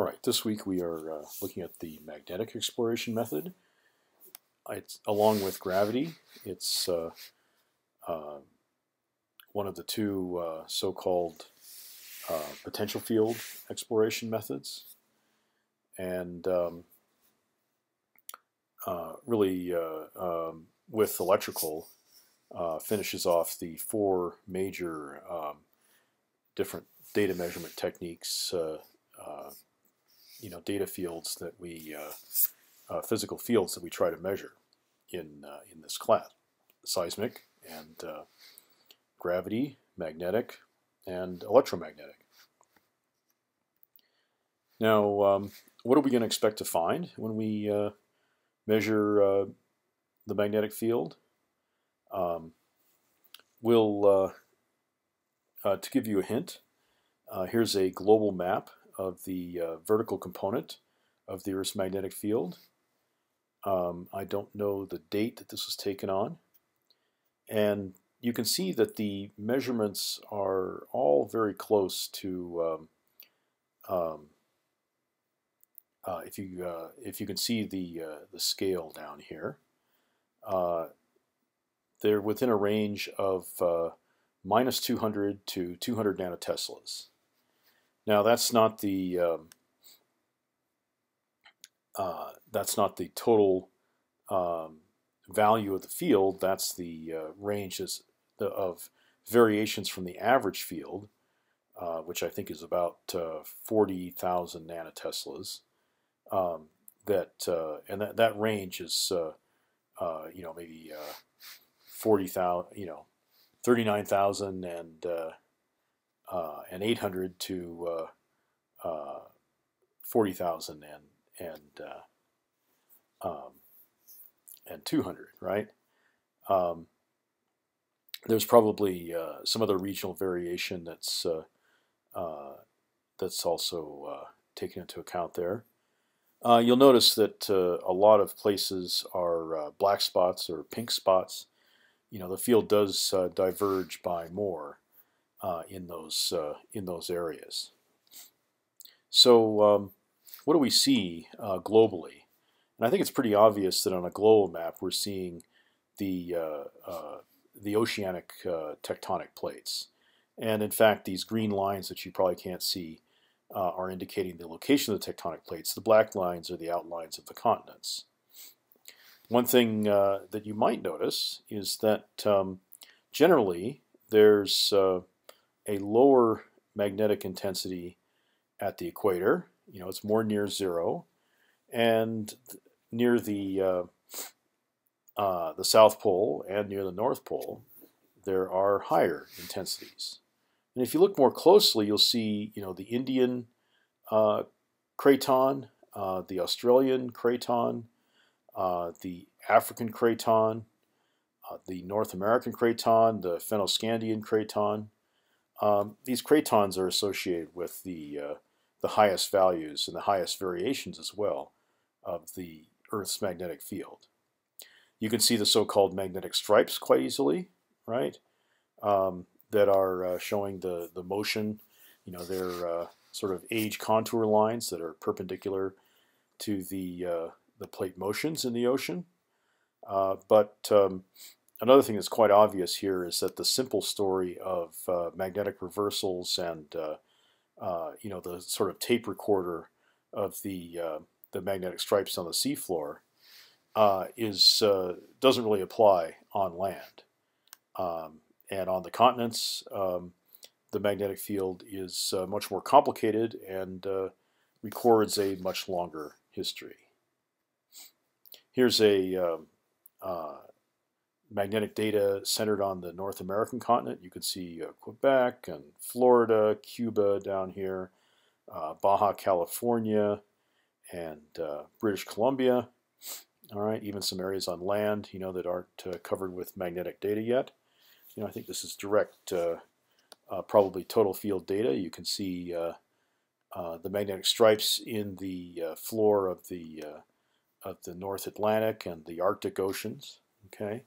All right, this week we are uh, looking at the magnetic exploration method. It's, along with gravity, it's uh, uh, one of the two uh, so-called uh, potential field exploration methods. And um, uh, really, um, with electrical, finishes off the four major um, different data measurement techniques you know data fields that we uh, uh, physical fields that we try to measure in uh, in this class: seismic and uh, gravity, magnetic, and electromagnetic. Now, um, what are we going to expect to find when we uh, measure uh, the magnetic field? Um, we'll to give you a hint. here's a global map of the uh, vertical component of the Earth's magnetic field. Um, I don't know the date that this was taken on. And you can see that the measurements are all very close to, um, um, uh, if, you, uh, if you can see the, uh, the scale down here, uh, they're within a range of uh, minus 200 to 200 nanoteslas. Now that's not the um, uh, that's not the total um, value of the field. That's the uh, ranges of variations from the average field, uh, which I think is about uh, 40,000 nanoteslas. Um, that uh, and that that range is uh, you know maybe 40,000 you know 39,000 and uh, and 800 to uh, uh, 40,000 and and uh, um, and 200, right? Um, there's probably uh, some other regional variation that's that's also taken into account there. you'll notice that a lot of places are black spots or pink spots. You know, the field does diverge by more uh, in those uh, in those areas. So um, what do we see uh, globally? And I think it's pretty obvious that on a global map we're seeing the uh, uh, the oceanic uh, tectonic plates. And in fact, these green lines that you probably can't see are indicating the location of the tectonic plates. The black lines are the outlines of the continents. One thing that you might notice is that um, generally there's a lower magnetic intensity at the equator. You know, it's more near zero, and near the uh, uh, the South Pole and near the North Pole, there are higher intensities. And if you look more closely, you'll see, you know, the Indian uh, craton, uh, the Australian craton, uh, the African craton, uh, the North American craton, the Fennoscandian craton, um, these cratons are associated with the uh, the highest values and the highest variations as well of the Earth's magnetic field. You can see the so-called magnetic stripes quite easily, right? Um, that are uh, showing the the motion. You know, they're uh, sort of age contour lines that are perpendicular to the uh, the plate motions in the ocean. Uh, but um, another thing that's quite obvious here is that the simple story of uh, magnetic reversals and uh, uh, you know the sort of tape recorder of the uh, the magnetic stripes on the seafloor uh, is uh, doesn't really apply on land, um, and on the continents um, the magnetic field is much more complicated and records a much longer history. Here's a um, magnetic data centered on the North American continent. You can see uh, Quebec and Florida, Cuba down here, uh, Baja California, and uh, British Columbia. All right, even some areas on land, you know, that aren't uh, covered with magnetic data yet. You know, I think this is direct, uh, uh, probably total field data. You can see the magnetic stripes in the floor of the of the North Atlantic and the Arctic oceans. Okay,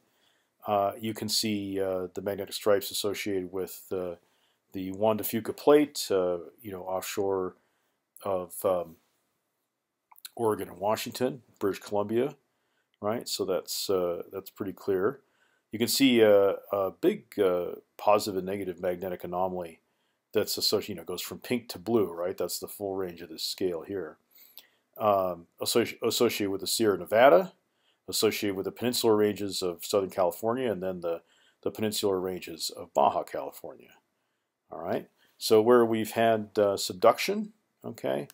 uh, you can see uh, the magnetic stripes associated with the Juan de Fuca plate, uh, you know, offshore of um, Oregon and Washington, British Columbia, right? So that's uh, that's pretty clear. You can see a, a big uh, positive and negative magnetic anomaly that's associated, you know, goes from pink to blue, right? That's the full range of this scale here. Um, associated with the Sierra Nevada, associated with the peninsular ranges of Southern California, and then the, the peninsular ranges of Baja California. All right. So where we've had uh, subduction, okay,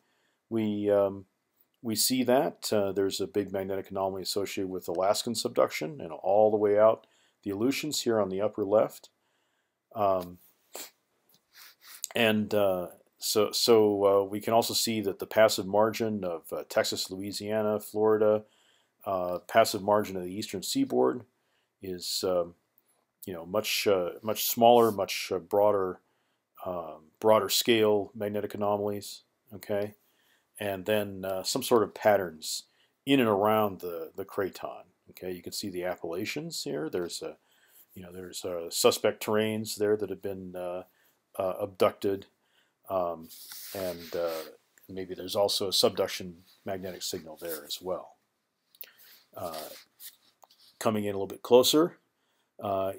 we um, we see that uh, there's a big magnetic anomaly associated with Alaskan subduction and all the way out the Aleutians here on the upper left. Um, and uh, so, so uh, we can also see that the passive margin of uh, Texas, Louisiana, Florida, uh, passive margin of the eastern seaboard is, um, you know, much uh, much smaller, much uh, broader, um, broader scale magnetic anomalies. Okay, and then some sort of patterns in and around the the craton. Okay, you can see the Appalachians here. There's a, you know, there's suspect terrains there that have been uh, abducted, um, and uh, maybe there's also a subduction magnetic signal there as well. Uh, coming in a little bit closer,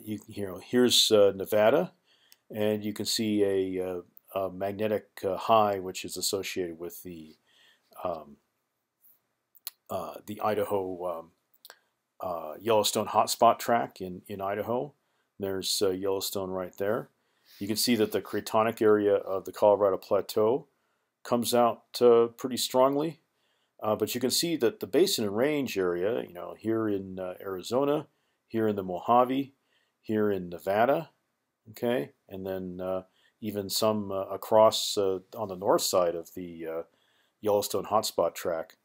you, you know, here's Nevada, and you can see a, a magnetic high which is associated with the um, uh, the Idaho um, uh, Yellowstone hotspot track in, in Idaho. There's uh, Yellowstone right there. You can see that the cratonic area of the Colorado Plateau comes out uh, pretty strongly. Uh, but you can see that the basin and range area, you know, here in uh, Arizona, here in the Mojave, here in Nevada, okay, and then uh, even some uh, across uh, on the north side of the Yellowstone hotspot track,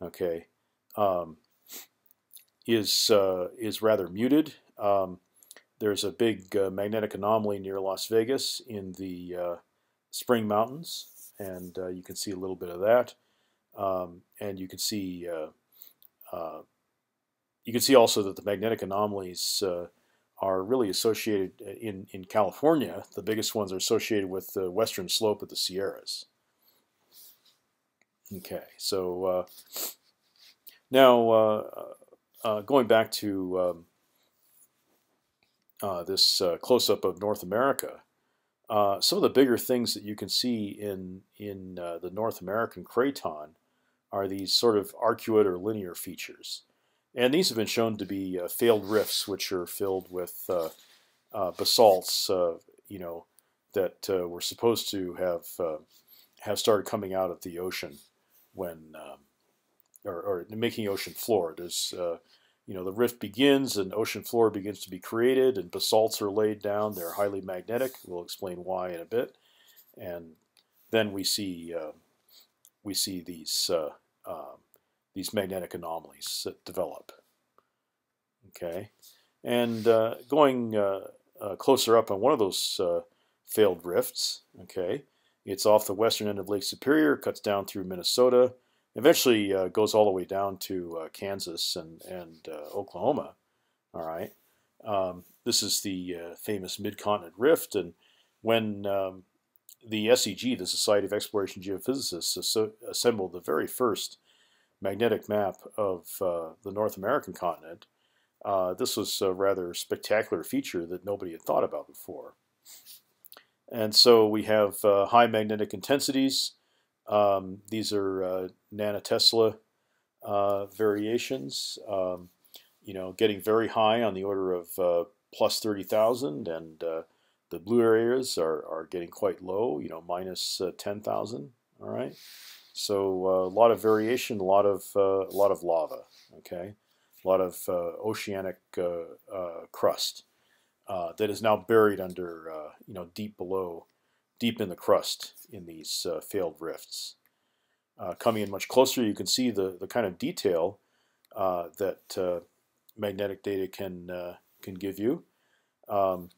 okay, um, is is rather muted. Um, there's a big uh, magnetic anomaly near Las Vegas in the uh, Spring Mountains, and uh, you can see a little bit of that. Um, and you can see uh, uh, you can see also that the magnetic anomalies uh, are really associated in in California. The biggest ones are associated with the western slope of the Sierras. Okay, so now going back to um, uh, this uh, close-up of North America, uh, some of the bigger things that you can see in in uh, the North American craton are these sort of arcuate or linear features, and these have been shown to be uh, failed rifts, which are filled with uh, basalts, you know, that were supposed to have have started coming out of the ocean when, um, or, or, making ocean floor. There's you know, the rift begins and ocean floor begins to be created and basalts are laid down. They're highly magnetic. We'll explain why in a bit. And then we see uh, we see these uh, uh, these magnetic anomalies that develop. Okay, and uh, going uh, uh, closer up on one of those failed rifts. Okay, it's off the western end of Lake Superior, cuts down through Minnesota eventually uh, goes all the way down to uh, Kansas and, and uh, Oklahoma. All right. Um, this is the uh, famous Mid-Continent Rift. And when um, the SEG, the Society of Exploration Geophysicists, assembled the very first magnetic map of uh, the North American continent, uh, this was a rather spectacular feature that nobody had thought about before. And so we have high magnetic intensities, um, these are uh, nanotesla uh, variations, um, you know, getting very high on the order of uh, plus 30,000 and uh, the blue areas are, are getting quite low, you know, minus, uh, 10,000, all right? So uh, a lot of variation, a lot of, a lot of lava, okay? A lot of oceanic crust that is now buried under, you know, deep below deep in the crust in these uh, failed rifts. Uh, coming in much closer, you can see the, the kind of detail uh, that uh, magnetic data can, uh, can give you. Um,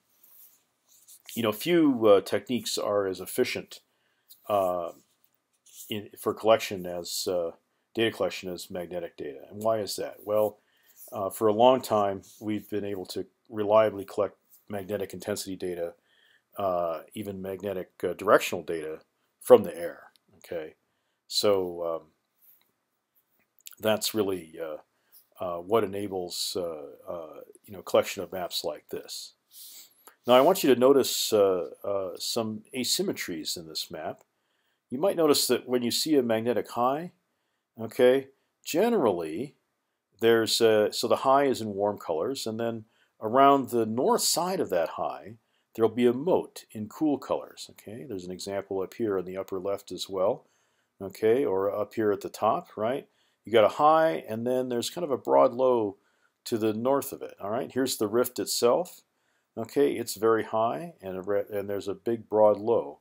you know, few uh, techniques are as efficient in, for collection as data collection as magnetic data. And why is that? Well, for a long time, we've been able to reliably collect magnetic intensity data uh, even magnetic uh, directional data from the air. Okay, so um, that's really what enables you know collection of maps like this. Now I want you to notice uh, uh, some asymmetries in this map. You might notice that when you see a magnetic high, okay, generally there's a, so the high is in warm colors, and then around the north side of that high, there'll be a moat in cool colors. Okay, there's an example up here in the upper left as well. Okay, or up here at the top, right? You got a high, and then there's kind of a broad low to the north of it. All right, here's the rift itself. Okay, it's very high, and, and there's a big broad low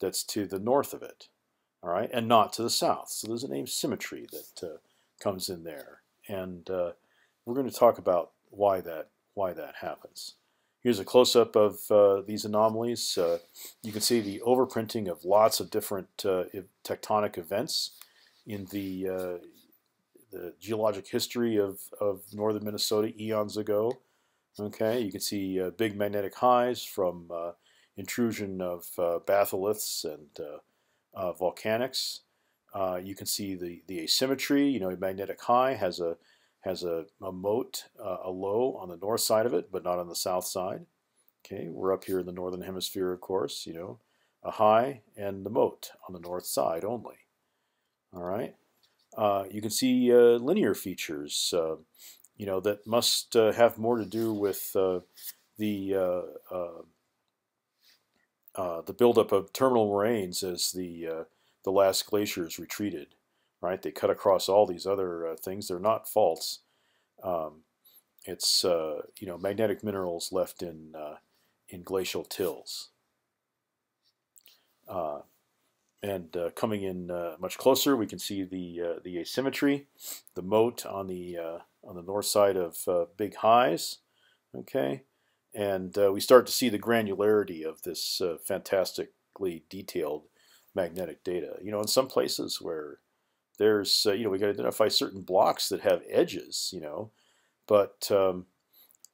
that's to the north of it, all right, and not to the south. So there's an asymmetry that uh, comes in there, and uh, we're going to talk about why that why that happens. Here's a close-up of uh, these anomalies. Uh, you can see the overprinting of lots of different uh, tectonic events in the uh, the geologic history of, of northern Minnesota eons ago. Okay, you can see uh, big magnetic highs from uh, intrusion of uh, batholiths and uh, uh, volcanics. Uh, you can see the, the asymmetry. You know, a magnetic high has a has a, a moat, a low on the north side of it, but not on the south side. Okay, we're up here in the northern hemisphere, of course. You know, a high and the moat on the north side only. All right. you can see linear features you know, that must uh, have more to do with uh, the uh, uh, uh, the buildup of terminal moraines as the the last glaciers retreated. Right, they cut across all these other things. They're not faults. Um, it's you know magnetic minerals left in in glacial tills. And uh, coming in uh, much closer, we can see the uh, the asymmetry, the moat on the on the north side of uh, Big Highs. Okay, and uh, we start to see the granularity of this uh, fantastically detailed magnetic data. You know, in some places where there's, uh, you know, we to identify certain blocks that have edges. You know, but um,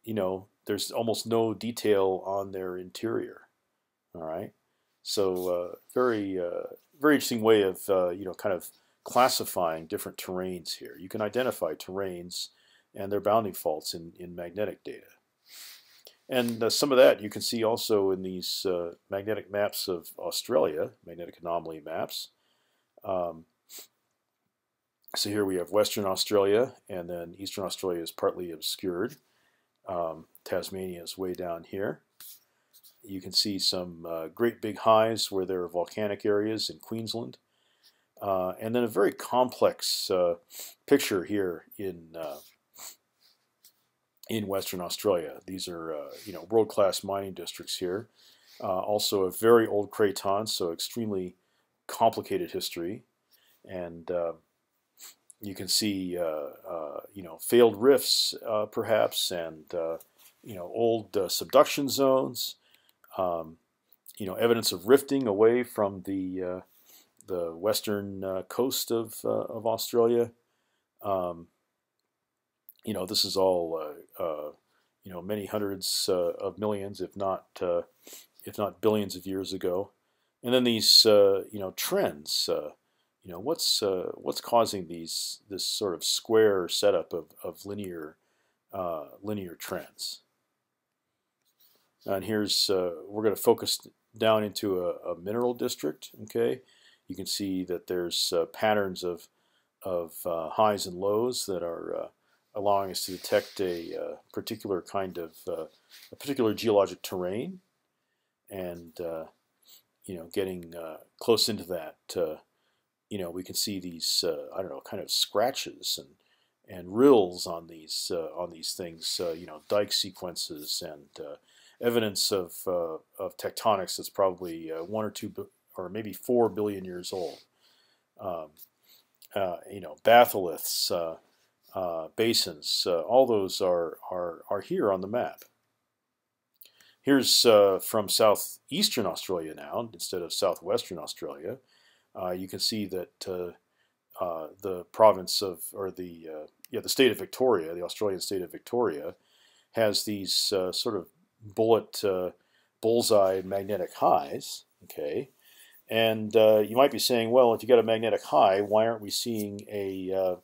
you know, there's almost no detail on their interior. All right, so uh, very, uh, very interesting way of, you know, kind of classifying different terrains here. You can identify terrains and their bounding faults in, in magnetic data. And uh, some of that you can see also in these uh, magnetic maps of Australia, magnetic anomaly maps. Um, so here we have Western Australia, and then Eastern Australia is partly obscured. Um, Tasmania is way down here. You can see some uh, great big highs where there are volcanic areas in Queensland. Uh, and then a very complex uh, picture here in uh, in Western Australia. These are uh, you know world-class mining districts here. Uh, also a very old craton, so extremely complicated history, and uh, you can see you know failed rifts perhaps, and you know old subduction zones. Um, you know evidence of rifting away from the the western coast of of Australia. Um, you know, this is all, uh, uh, you know, many hundreds uh, of millions, if not, if not billions of years ago. And then these, you know, trends. you know, what's what's causing these this sort of square setup of of linear linear trends? And here's we're going to focus down into a, a, mineral district. Okay, you can see that there's uh, patterns of of uh, highs and lows that are uh, allowing us to detect a uh, particular kind of uh, a particular geologic terrain, and uh, you know, getting uh, close into that, uh, you know, we can see these I don't know, kind of scratches and and rills on these on these things, you know, dike sequences and evidence of of tectonics that's probably one or two or maybe four billion years old. Um, you know, batholiths uh, basins. Uh, all those are, are, are here on the map. Here's uh, from southeastern Australia now, instead of southwestern Australia. Uh, you can see that uh, uh, the province of, or the, yeah, the state of Victoria, the Australian state of Victoria, has these sort of bullet, bullseye magnetic highs, okay? And you might be saying, well, if you got a magnetic high, why aren't we seeing a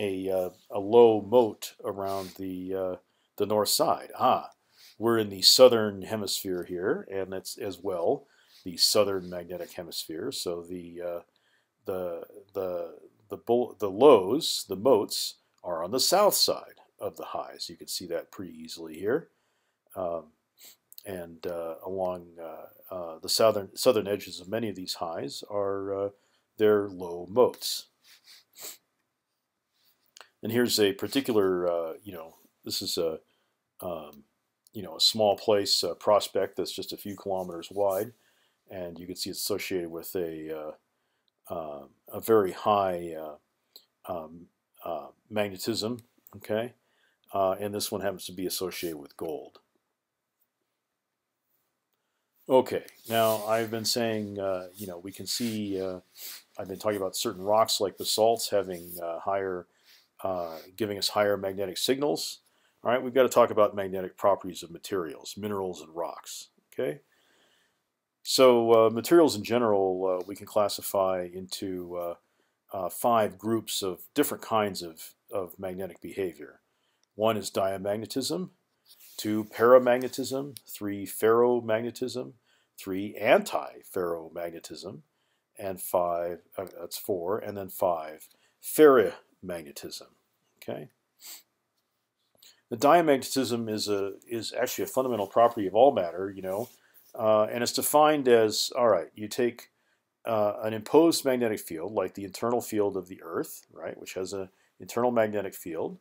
a, uh, a low moat around the uh, the north side. Ah, we're in the southern hemisphere here, and it's as well the southern magnetic hemisphere. So the uh, the the the the lows, the moats, are on the south side of the highs. You can see that pretty easily here. Um, and uh, along uh, uh, the southern southern edges of many of these highs are uh, their low moats. And here's a particular, uh, you know, this is a, um, you know, a small place prospect that's just a few kilometers wide, and you can see it's associated with a uh, a very high um, magnetism. Okay, and this one happens to be associated with gold. Okay, now I've been saying, uh, you know, we can see, uh, I've been talking about certain rocks like basalts having uh, higher, uh, giving us higher magnetic signals. All right, we've got to talk about magnetic properties of materials, minerals and rocks. Okay, so uh, materials in general uh, we can classify into five groups of different kinds of, of magnetic behavior. One is diamagnetism, two paramagnetism, three ferromagnetism, three anti-ferromagnetism, and five, uh, that's four, and then five ferrimagnetism. Okay. The diamagnetism is a is actually a fundamental property of all matter, you know, uh, and it's defined as all right. You take uh, an imposed magnetic field, like the internal field of the Earth, right, which has an internal magnetic field.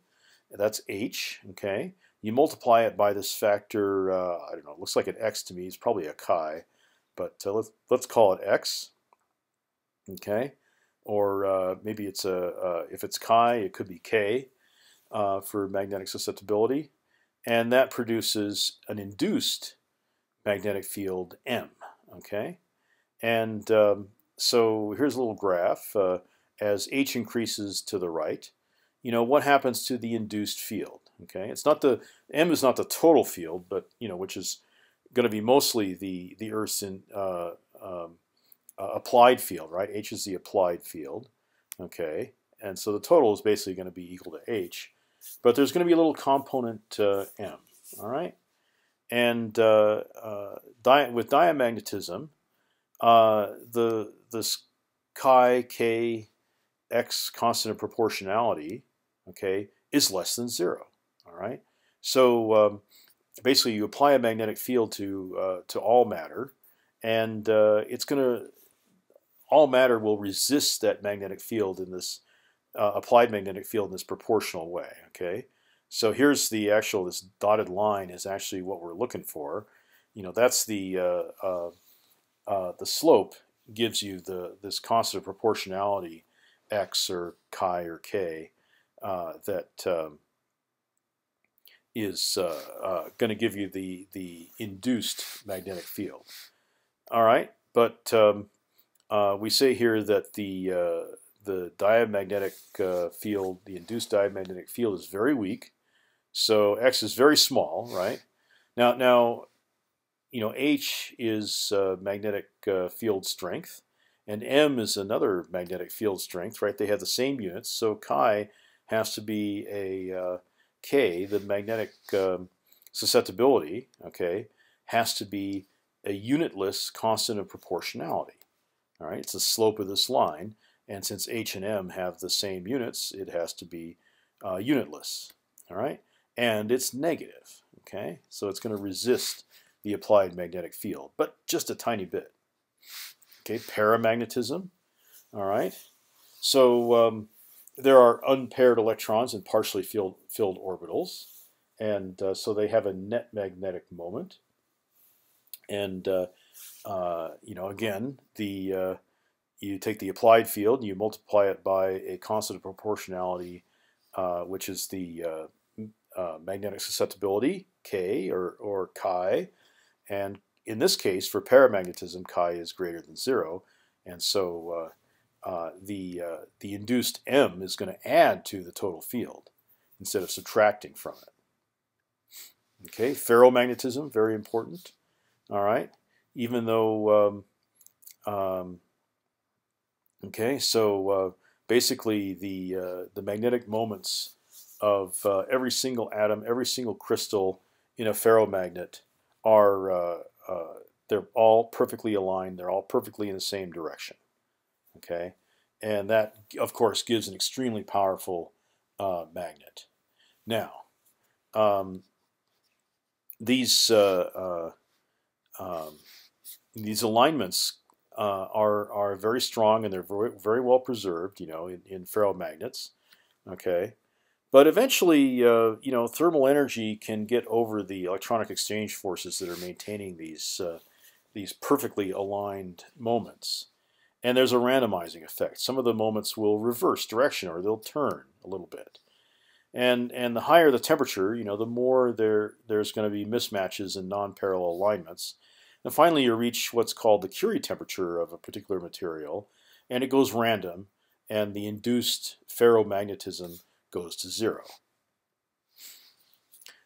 That's H. Okay. You multiply it by this factor, uh, I don't know, it looks like an x to me, it's probably a chi, but uh, let's, let's call it x, okay? Or uh, maybe it's a, if it's chi, it could be k uh, for magnetic susceptibility. And that produces an induced magnetic field M, okay? And um, so here's a little graph. Uh, as H increases to the right, you know, what happens to the induced field? Okay, it's not the M is not the total field, but you know, which is going to be mostly the the Earth's in, uh, um, uh, applied field, right? H is the applied field. Okay, and so the total is basically going to be equal to H, but there's going to be a little component uh, M. All right, and uh, uh, di with diamagnetism, uh, the this chi k x constant of proportionality, okay, is less than zero. All right. So um, basically, you apply a magnetic field to uh, to all matter, and uh, it's going to all matter will resist that magnetic field in this uh, applied magnetic field in this proportional way. Okay. So here's the actual this dotted line is actually what we're looking for. You know, that's the uh, uh, uh, the slope gives you the this constant of proportionality x or chi or k that um, is uh, uh, going to give you the the induced magnetic field. All right, but um, uh, we say here that the the diamagnetic field, the induced diamagnetic field, is very weak. So X is very small, right? Now, now, you know, H is magnetic field strength, and M is another magnetic field strength, right? They have the same units, so chi has to be a K, the magnetic um, susceptibility, okay, has to be a unitless constant of proportionality. All right, it's the slope of this line, and since H and M have the same units, it has to be uh, unitless. All right, and it's negative. Okay, so it's going to resist the applied magnetic field, but just a tiny bit. Okay, paramagnetism. All right, so um, there are unpaired electrons in partially filled, filled orbitals, and uh, so they have a net magnetic moment. And uh, uh, you know, again, the uh, you take the applied field and you multiply it by a constant of proportionality, uh, which is the uh, magnetic susceptibility K or or chi, and in this case, for paramagnetism, chi is greater than zero, and so uh, the uh, the induced M is going to add to the total field instead of subtracting from it. Okay, ferromagnetism, very important. All right, even though, um, um, okay, so uh, basically the uh, the magnetic moments of uh, every single atom, every single crystal in a ferromagnet are they're all perfectly aligned. They're all perfectly in the same direction. Okay, and that of course gives an extremely powerful uh, magnet. Now, um, these uh, um, these alignments uh, are are very strong and they're very very well preserved. You know, in, in ferromagnets. Okay, but eventually, uh, you know, thermal energy can get over the electronic exchange forces that are maintaining these uh, these perfectly aligned moments. And there's a randomizing effect. Some of the moments will reverse direction or they'll turn a little bit. And and the higher the temperature, you know, the more there there's going to be mismatches and non-parallel alignments. And finally, you reach what's called the Curie temperature of a particular material, and it goes random, and the induced ferromagnetism goes to zero.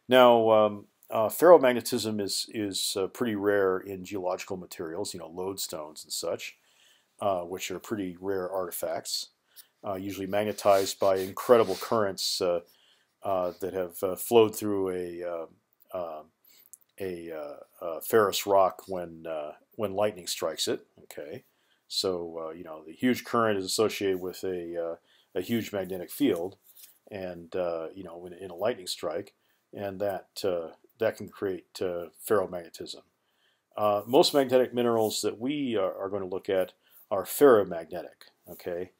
Now, um, uh, ferromagnetism is is uh, pretty rare in geological materials, you know, lodestones and such, uh, which are pretty rare artifacts, uh, usually magnetized by incredible currents uh, uh, that have flowed through a um, a, a, ferrous rock when when lightning strikes it. Okay, so you know the huge current is associated with a a huge magnetic field, and you know in, in a lightning strike, and that that can create uh, ferromagnetism. Uh, most magnetic minerals that we are, are, going to look at are ferrimagnetic. Okay,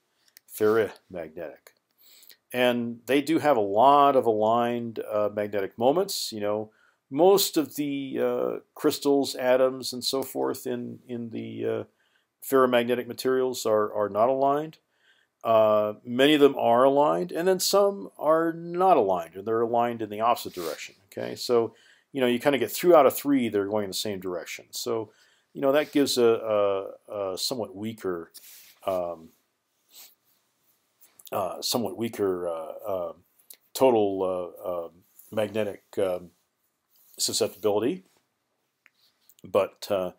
ferrimagnetic, and they do have a lot of aligned uh, magnetic moments. You know, most of the uh, crystals, atoms, and so forth in in the uh, ferrimagnetic materials are are not aligned. Uh, many of them are aligned, and then some are not aligned, and they're aligned in the opposite direction. Okay, so you know you kind of get through out of three, they're going in the same direction. So you know that gives a, a, a somewhat weaker, um, uh, somewhat weaker uh, um, total uh, um, magnetic um, susceptibility, but uh,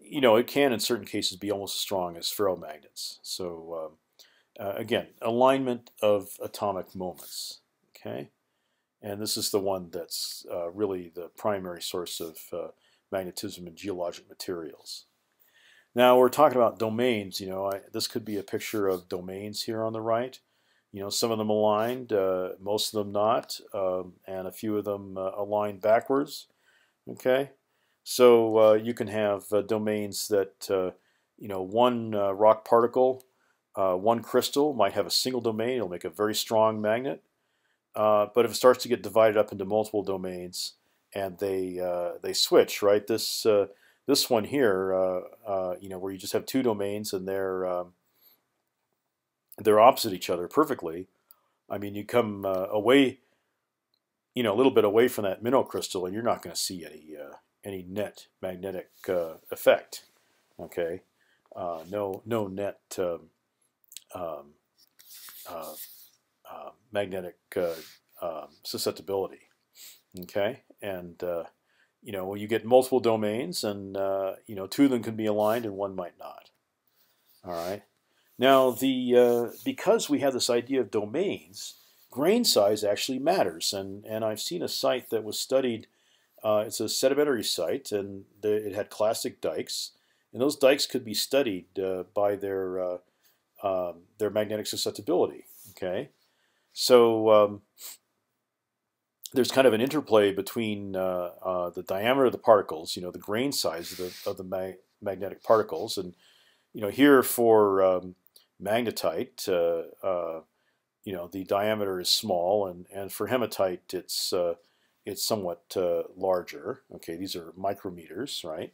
you know it can in certain cases be almost as strong as ferromagnets. So um, uh, again, alignment of atomic moments. Okay, and this is the one that's uh, really the primary source of uh, magnetism in geologic materials. Now we're talking about domains. You know, I, this could be a picture of domains here on the right. You know, some of them aligned, uh, most of them not, um, and a few of them uh, aligned backwards. Okay, so uh, you can have domains that you know one rock particle uh, one crystal might have a single domain. It'll make a very strong magnet. Uh, but if it starts to get divided up into multiple domains and they uh, they switch, right? This uh, this one here, uh, uh, you know, where you just have two domains and they're um, they're opposite each other perfectly. I mean, you come away, you know, a little bit away from that mineral crystal, and you're not going to see any any net magnetic effect. Okay, no no net. Um, um, uh, uh, magnetic uh, um, susceptibility. Okay, and uh, you know you get multiple domains, and uh, you know two of them can be aligned and one might not. All right. Now the because we have this idea of domains, grain size actually matters, and and I've seen a site that was studied. Uh, it's a sedimentary site, and the, it had clastic dikes, and those dikes could be studied uh, by their uh, um, their magnetic susceptibility. Okay, so um, there's kind of an interplay between uh, uh, the diameter of the particles, you know, the grain size of the of the ma magnetic particles, and you know here for um, magnetite, uh, uh you know, the diameter is small, and and for hematite, it's uh, it's somewhat uh, larger. Okay, these are micrometers, right?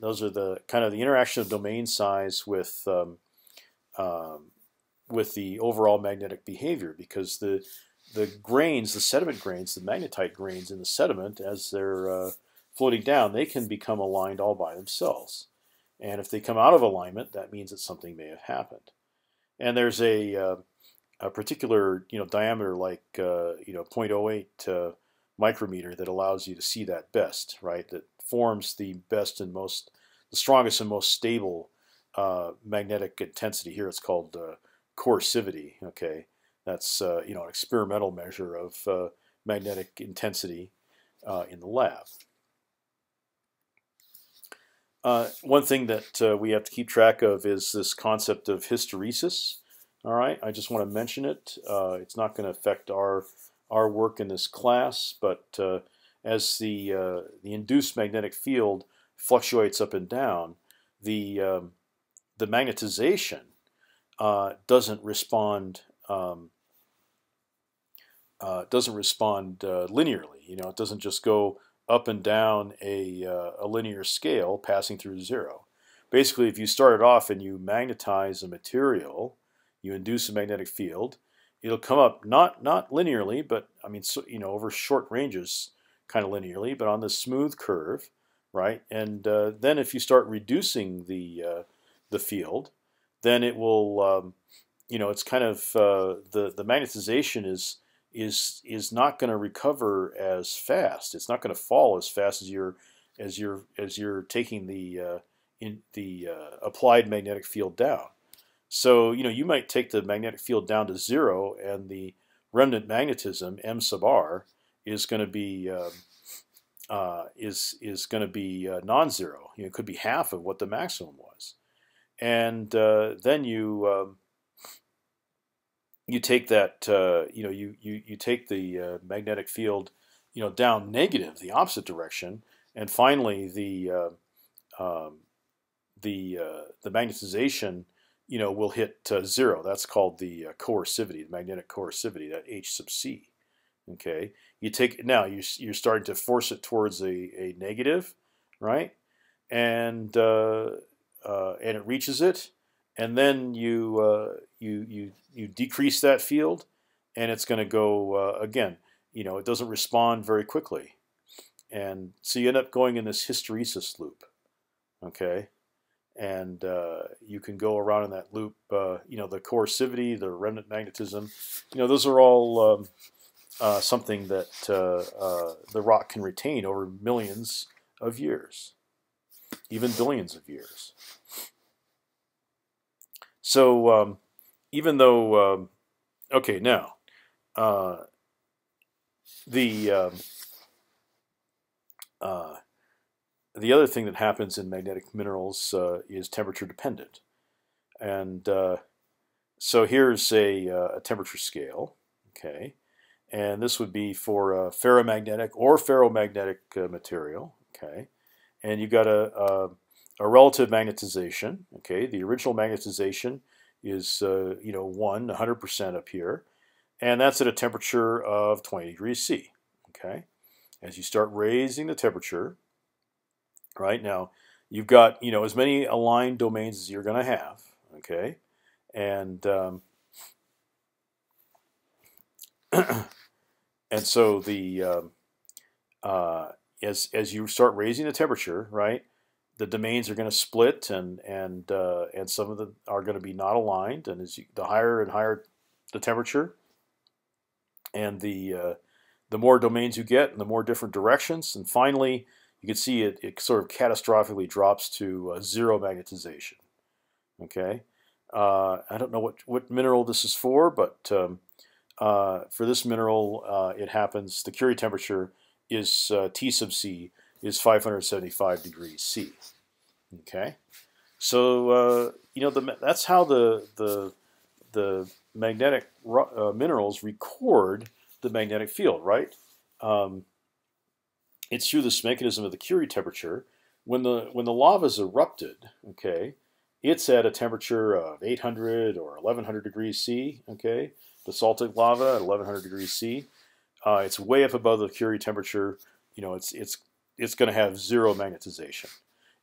those are the kind of the interaction of domain size with um, um, with the overall magnetic behavior because the the grains, the sediment grains, the magnetite grains in the sediment, as they're uh, floating down, they can become aligned all by themselves. And if they come out of alignment, that means that something may have happened. And there's a, uh, a particular you know diameter like uh, you know 0.08 uh, micrometer that allows you to see that best, right? That forms the best and most, the strongest and most stable uh, magnetic intensity. Here it's called uh, coercivity. Okay, that's uh, you know an experimental measure of uh, magnetic intensity uh, in the lab. Uh, one thing that uh, we have to keep track of is this concept of hysteresis. All right, I just want to mention it. Uh, it's not going to affect our our work in this class, but as the the induced magnetic field fluctuates up and down, the um, the magnetization doesn't respond um, doesn't respond linearly. You know, it doesn't just go up and down a, uh, a linear scale passing through zero. Basically, if you started off and you magnetize a material, you induce a magnetic field, it'll come up not not linearly, but I mean, so, you know, over short ranges, kind of linearly, but on this smooth curve, right? And uh, then if you start reducing the uh, the field, then it will, um, you know, it's kind of uh, the the magnetization is is is not going to recover as fast. It's not going to fall as fast as you're as you're as you're taking the uh, in the uh, applied magnetic field down. So you know you might take the magnetic field down to zero, and the remnant magnetism m sub r is going to be um, uh, is is going to be uh, non-zero. You know, it could be half of what the maximum was, and uh, then you um, you take that uh, you know you you you take the uh, magnetic field you know down negative the opposite direction and finally the uh, um, the uh, the magnetization you know will hit uh, zero. That's called the uh, coercivity the magnetic coercivity that H sub c okay? You take now you you're starting to force it towards a, a negative right? And and it reaches it and then you uh, you you you decrease that field, and it's going to go uh, again. You know, it doesn't respond very quickly, and so you end up going in this hysteresis loop. Okay, and uh, you can go around in that loop. Uh, you know, the coercivity, the remnant magnetism. You know, those are all um, uh, something that uh, the rock can retain over millions of years, even billions of years. So um, even though, um, okay, now uh, the um, uh, the other thing that happens in magnetic minerals uh, is temperature dependent, and uh, so here's a, uh, a, temperature scale, okay, and this would be for a ferromagnetic or ferrimagnetic uh, material, okay, and you've got a, a relative magnetization. Okay, the original magnetization is uh, you know one 100% up here, and that's at a temperature of 20 degrees C. Okay, as you start raising the temperature, right now you've got you know as many aligned domains as you're going to have. Okay, and um, and so the um, uh, as as you start raising the temperature, right? The domains are going to split and and uh, and some of them are going to be not aligned and as you, the higher and higher the temperature and the uh, the more domains you get and the more different directions and finally you can see it, it sort of catastrophically drops to uh, zero magnetization okay uh, I don't know what what mineral this is for but um, uh, for this mineral uh, it happens the Curie temperature is T sub C is 575 degrees C. Okay, so uh, you know the, that's how the the the magnetic uh, minerals record the magnetic field, right? Um, it's through this mechanism of the Curie temperature. When the when the lava is erupted, okay, it's at a temperature of 800 or 1100 degrees C. Okay, basaltic lava at 1100 degrees C. Uh, it's way up above the Curie temperature. You know, it's it's it's going to have zero magnetization.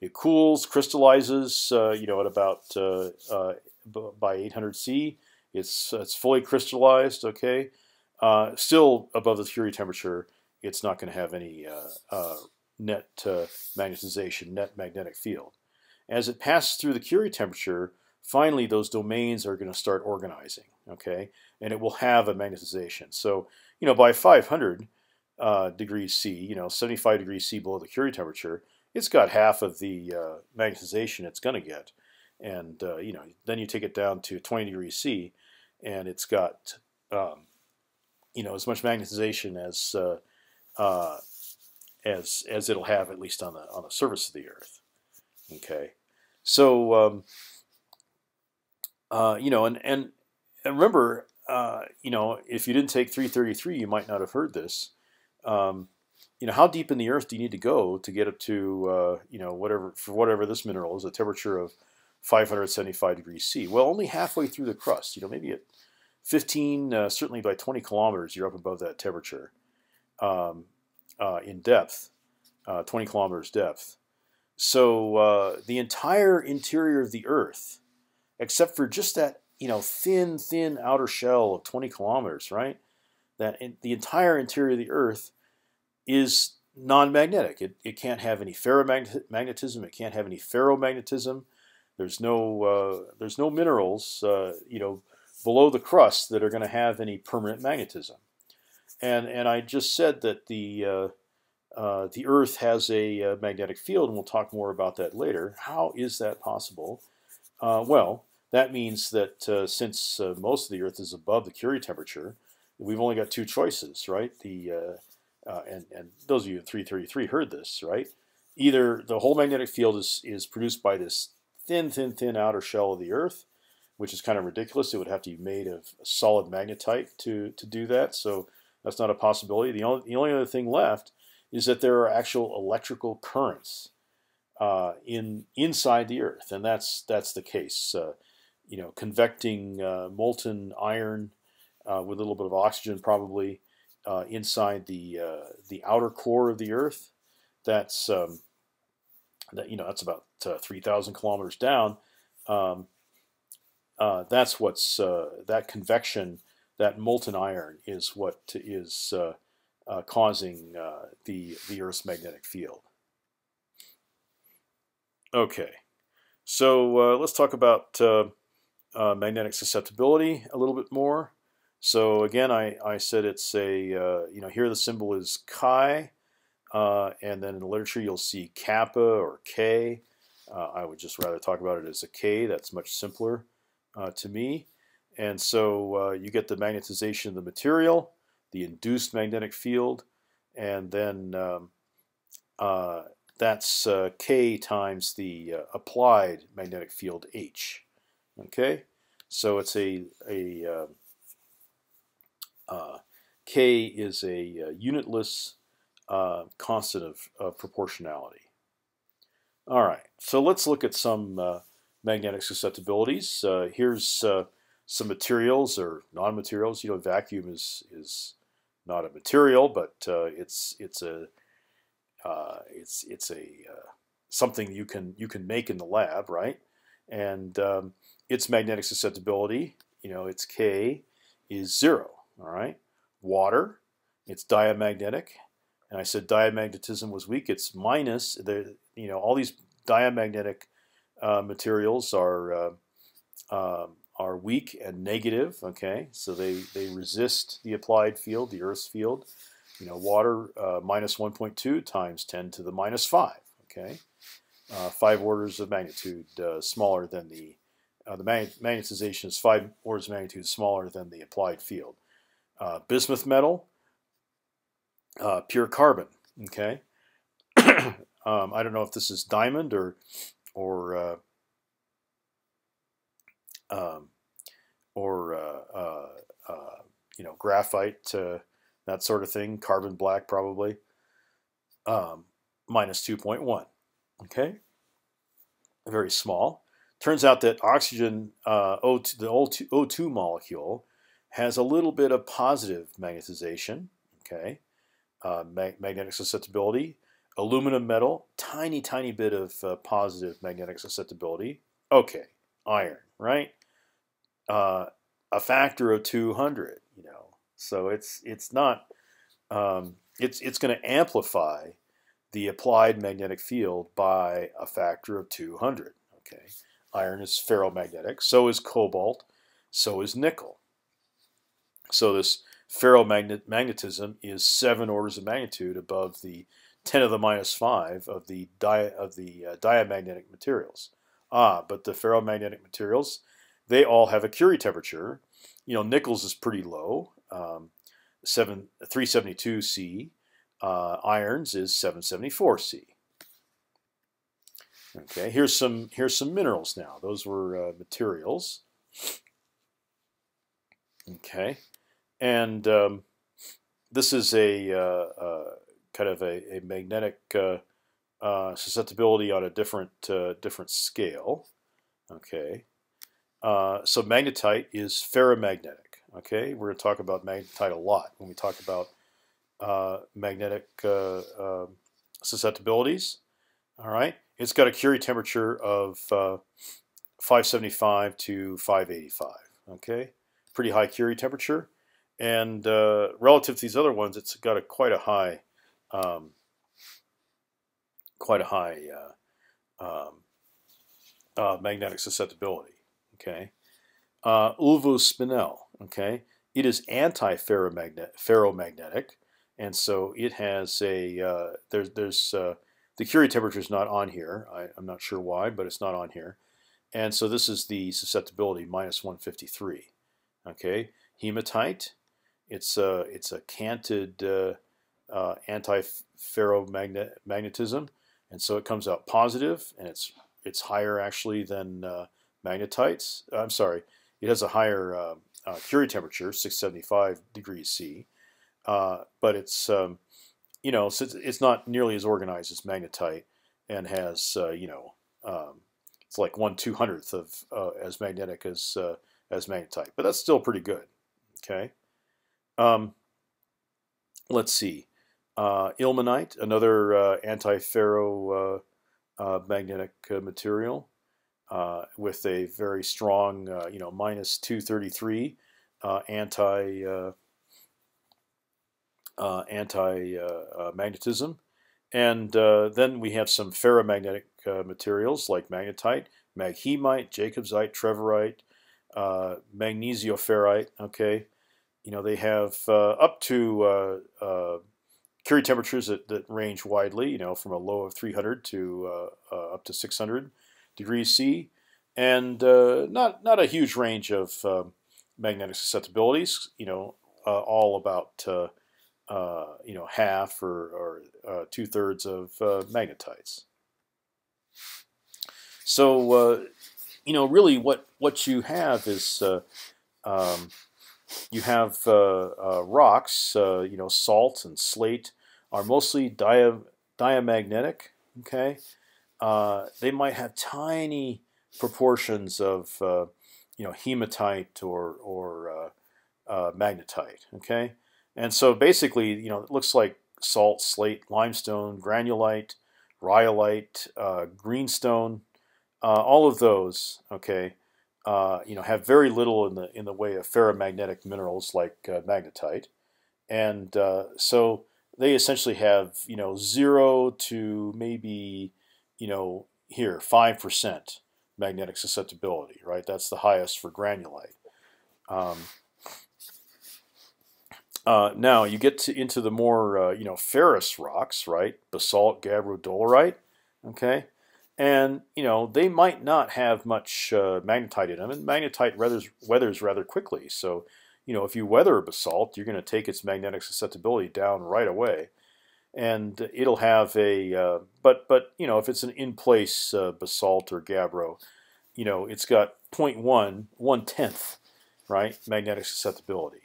It cools, crystallizes, uh, you know, at about uh, uh, by 800 C. It's it's fully crystallized. Okay, uh, still above the Curie temperature. It's not going to have any uh, uh, net magnetization, net magnetic field. As it passes through the Curie temperature, finally those domains are going to start organizing. Okay, and it will have a magnetization. So you know by 500 uh, degrees C, you know, 75 degrees C below the Curie temperature, it's got half of the uh, magnetization it's going to get. and uh, you know then you take it down to 20 degrees C, and it's got um, you know as much magnetization as uh, uh, as as it'll have at least on the on the surface of the Earth. Okay, so um, uh, you know, and and, and remember, uh, you know, if you didn't take 333, you might not have heard this. Um, you know, how deep in the Earth do you need to go to get up to uh, you know whatever for whatever this mineral is, a temperature of 575 degrees C? Well, only halfway through the crust. You know, maybe at 15, uh, certainly by 20 kilometers, you're up above that temperature um, uh, in depth, uh, 20 kilometers depth. So uh, the entire interior of the Earth, except for just that you know thin, thin outer shell of 20 kilometers, right? That in, the entire interior of the Earth is non-magnetic. It, it can't have any ferromagnetism. It can't have any ferromagnetism. There's no uh, there's no minerals uh, you know below the crust that are going to have any permanent magnetism. And and I just said that the uh, uh, the Earth has a uh, magnetic field, and we'll talk more about that later. How is that possible? Uh, well, that means that since most of the Earth is above the Curie temperature, we've only got two choices, right? The and and those of you in 333 heard this, right? Either the whole magnetic field is is produced by this thin, thin, thin outer shell of the Earth, which is kind of ridiculous. It would have to be made of solid magnetite to to do that. So that's not a possibility. The only the only other thing left is that there are actual electrical currents uh, in inside the Earth, and that's that's the case. Uh, you know, convecting uh, molten iron uh, with a little bit of oxygen, probably uh, inside the uh, the outer core of the Earth. That's um, that you know that's about three thousand kilometers down. Um, that's what's that convection that molten iron is what is uh, uh, causing uh, the the Earth's magnetic field. Okay, so uh, let's talk about uh, uh, magnetic susceptibility a little bit more. So again, I, I said it's a you know here the symbol is chi, and then in the literature you'll see kappa or k. I would just rather talk about it as a k. That's much simpler to me. And so uh, you get the magnetization of the material, the induced magnetic field, and then um, uh, that's uh, K times the uh, applied magnetic field H. Okay, so it's a a uh, uh, K is a unitless constant of, of, proportionality. All right, so let's look at some magnetic susceptibilities. here's some materials or non-materials. You know, vacuum is is not a material, but uh, it's it's a uh, it's it's a uh, something you can you can make in the lab, right? And um, its magnetic susceptibility, you know, its K is zero. All right, water, it's diamagnetic, and I said diamagnetism was weak. It's minus the you know all these diamagnetic uh, materials are uh, um, are weak and negative. Okay, so they they resist the applied field, the Earth's field. You know, water uh, minus 1.2 times 10 to the minus five. Okay, uh, five orders of magnitude uh, smaller than the uh, the mag magnetization is five orders of magnitude smaller than the applied field. Uh, bismuth metal, uh, pure carbon. Okay, um, I don't know if this is diamond or or um, or uh, uh, uh, you know graphite, that sort of thing. Carbon black probably. Um, minus 2.1. Okay, very small. Turns out that oxygen, uh, O2, the O2, O2 molecule, has a little bit of positive magnetization. Okay, uh, mag magnetic susceptibility. Aluminum metal, tiny, tiny bit of uh, positive magnetic susceptibility. Okay, iron, right? uh, a factor of 200. You know, so it's it's not um, it's it's going to amplify the applied magnetic field by a factor of 200. Okay, iron is ferromagnetic, so is cobalt, so is nickel. So this ferromagnetism is seven orders of magnitude above the 10 to the minus five of the of the uh, diamagnetic materials. Ah, but the ferromagnetic materials, they all have a Curie temperature. You know, nickels is pretty low, um, seven, 372 C. Uh, irons is 774 C. Okay, here's some here's some minerals now. Those were uh, materials. Okay, and um, this is a uh, uh, kind of a, a magnetic uh, uh, susceptibility on a different uh, different scale. Okay, so magnetite is ferromagnetic. Okay, we're going to talk about magnetite a lot when we talk about magnetic susceptibilities. All right, it's got a Curie temperature of 575 to 585. Okay, pretty high Curie temperature and uh, relative to these other ones, it's got a quite a high, um, quite a high uh, um, uh, magnetic susceptibility. Okay, uh, Ulvospinel. Okay, it is anti-ferromagnetic, and so it has a uh, there's there's uh, the Curie temperature is not on here. I, I'm not sure why, but it's not on here. And so this is the susceptibility minus 153. Okay, hematite it's a it's a canted uh, uh, anti-ferromagnetism, and so it comes out positive, and it's it's higher actually than uh, magnetites. I'm sorry, it has a higher uh, uh, Curie temperature, 675 degrees C, uh, but it's um, you know it's not nearly as organized as magnetite, and has you know um, it's like one two hundredth of as magnetic as as magnetite, but that's still pretty good. Okay. Um, let's see. Uh, ilmenite, another uh, anti-ferro uh, uh magnetic uh, material uh, with a very strong, you know, minus 233 anti anti magnetism. And then we have some ferromagnetic materials like magnetite, maghemite, jacobsite, trevorite, magnesioferrite. Okay, you know, they have uh, up to uh, uh, Curie temperatures that, that range widely, you know, from a low of 300 to up to 600 degrees C, and not not a huge range of um, magnetic susceptibilities. You know, all about uh, you know half or, or uh, two thirds of uh, magnetites. So you know, really, what what you have is um, you have uh, uh, rocks, uh, you know, salt and slate are mostly dia diamagnetic. Okay, they might have tiny proportions of you know hematite or or magnetite. Okay, and so basically, you know, it looks like salt, slate, limestone, granulite, rhyolite, uh, greenstone, uh, all of those, okay, uh, you know, have very little in the in the way of ferromagnetic minerals like uh, magnetite, and uh, so they essentially have you know zero to maybe you know here five percent magnetic susceptibility. Right, that's the highest for granulite. Um, uh, now you get to, into the more uh, you know ferrous rocks, right? Basalt, gabbro, dolerite. Okay, and you know they might not have much uh, magnetite in them, and magnetite weathers, weathers rather quickly. So, you know, if you weather a basalt, you're going to take its magnetic susceptibility down right away, and it'll have a. Uh, but but you know, if it's an in-place uh, basalt or gabbro, you know, it's got 0.1, one tenth, right, magnetic susceptibility,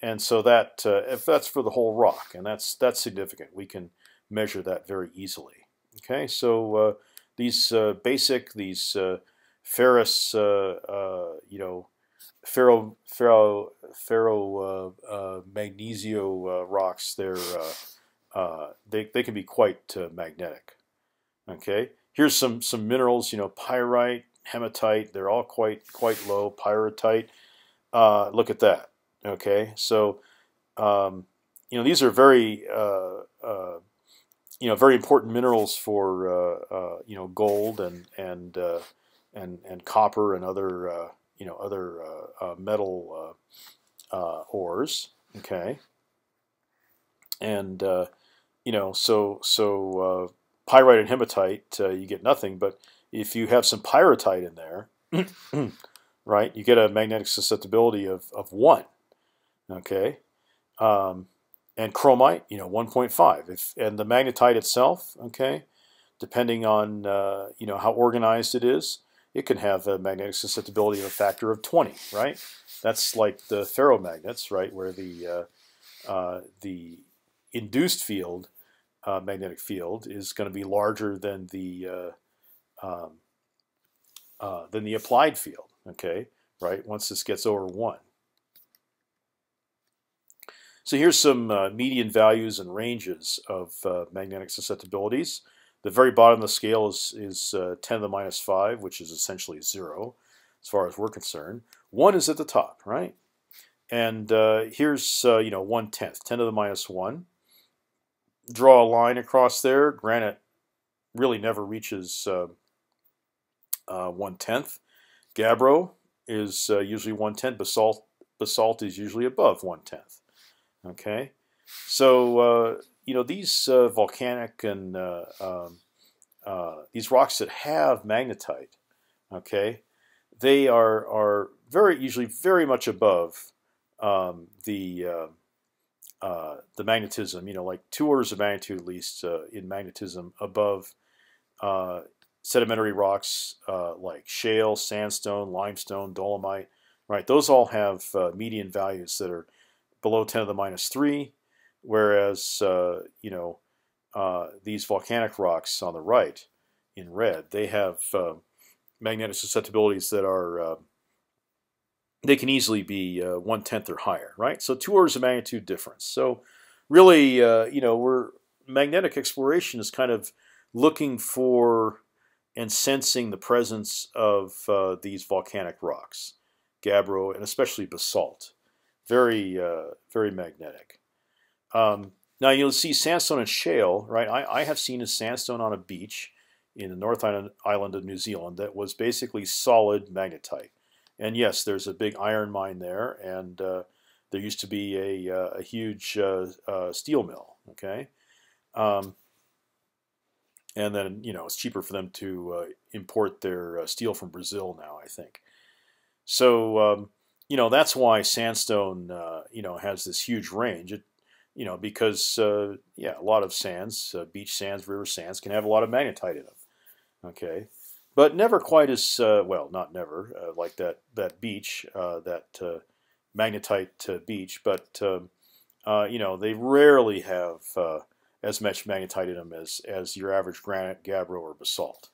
and so that uh, if that's for the whole rock, and that's that's significant, we can measure that very easily. Okay, so uh, these uh, basic, these uh, ferrous, uh, you know, ferro, ferro, ferro magnesio rocks, they're they they can be quite magnetic. Okay, here's some some minerals. You know, pyrite, hematite. They're all quite quite low. Pyrrhotite. Uh, look at that. Okay, so um, you know these are very uh, uh, you know very important minerals for uh, uh, you know gold and and uh, and and copper and other you know other metal ores. Okay, and you know so so pyrite and hematite you get nothing, but if you have some pyrrhotite in there, right, you get a magnetic susceptibility of, of 1. Okay. Um, and chromite, you know, 1.5. If and the magnetite itself, okay, depending on uh, you know how organized it is, it can have a magnetic susceptibility of a factor of 20. Right. That's like the ferromagnets, right, where the uh, uh, the induced field, uh, magnetic field, is going to be larger than the uh, um, uh, than the applied field. Okay, right. Once this gets over one. So here's some uh, median values and ranges of uh, magnetic susceptibilities. The very bottom of the scale is, is uh, 10 to the minus 5, which is essentially 0 as far as we're concerned. 1 is at the top, right? And uh, here's, uh, you know, 1 tenth, 10 to the minus 1. Draw a line across there. Granite really never reaches uh, 1 tenth. Gabbro is usually 1 tenth. Basalt, basalt is usually above 1 tenth. Okay, so uh, you know these uh, volcanic and uh, um, uh, these rocks that have magnetite, okay, they are are very usually very much above um, the uh, uh, the magnetism. You know, like two orders of magnitude at least in magnetism above sedimentary rocks like shale, sandstone, limestone, dolomite. Right, those all have median values that are below 10 to the minus 3, whereas, uh, you know, uh, these volcanic rocks on the right in red, they have uh, magnetic susceptibilities that are, uh, they can easily be uh, one-tenth or higher, right? So two orders of magnitude difference. So really, uh, you know, we're, magnetic exploration is kind of looking for and sensing the presence of these volcanic rocks, gabbro, and especially basalt very uh, very magnetic. Um, now you'll see sandstone and shale, right? I, I have seen a sandstone on a beach in the North Island, of New Zealand that was basically solid magnetite. And yes, there's a big iron mine there, and uh, there used to be a, uh, a huge uh, uh, steel mill. Okay, um, and then you know it's cheaper for them to import their steel from Brazil now. I think. So um, you know that's why sandstone uh, you know has this huge range. It, you know because uh, yeah, a lot of sands, uh, beach sands, river sands can have a lot of magnetite in them. Okay, but never quite as uh, well, not never uh, like that that beach, uh, that magnetite beach, but um, you know they rarely have as much magnetite in them as as your average granite, gabbro, or basalt.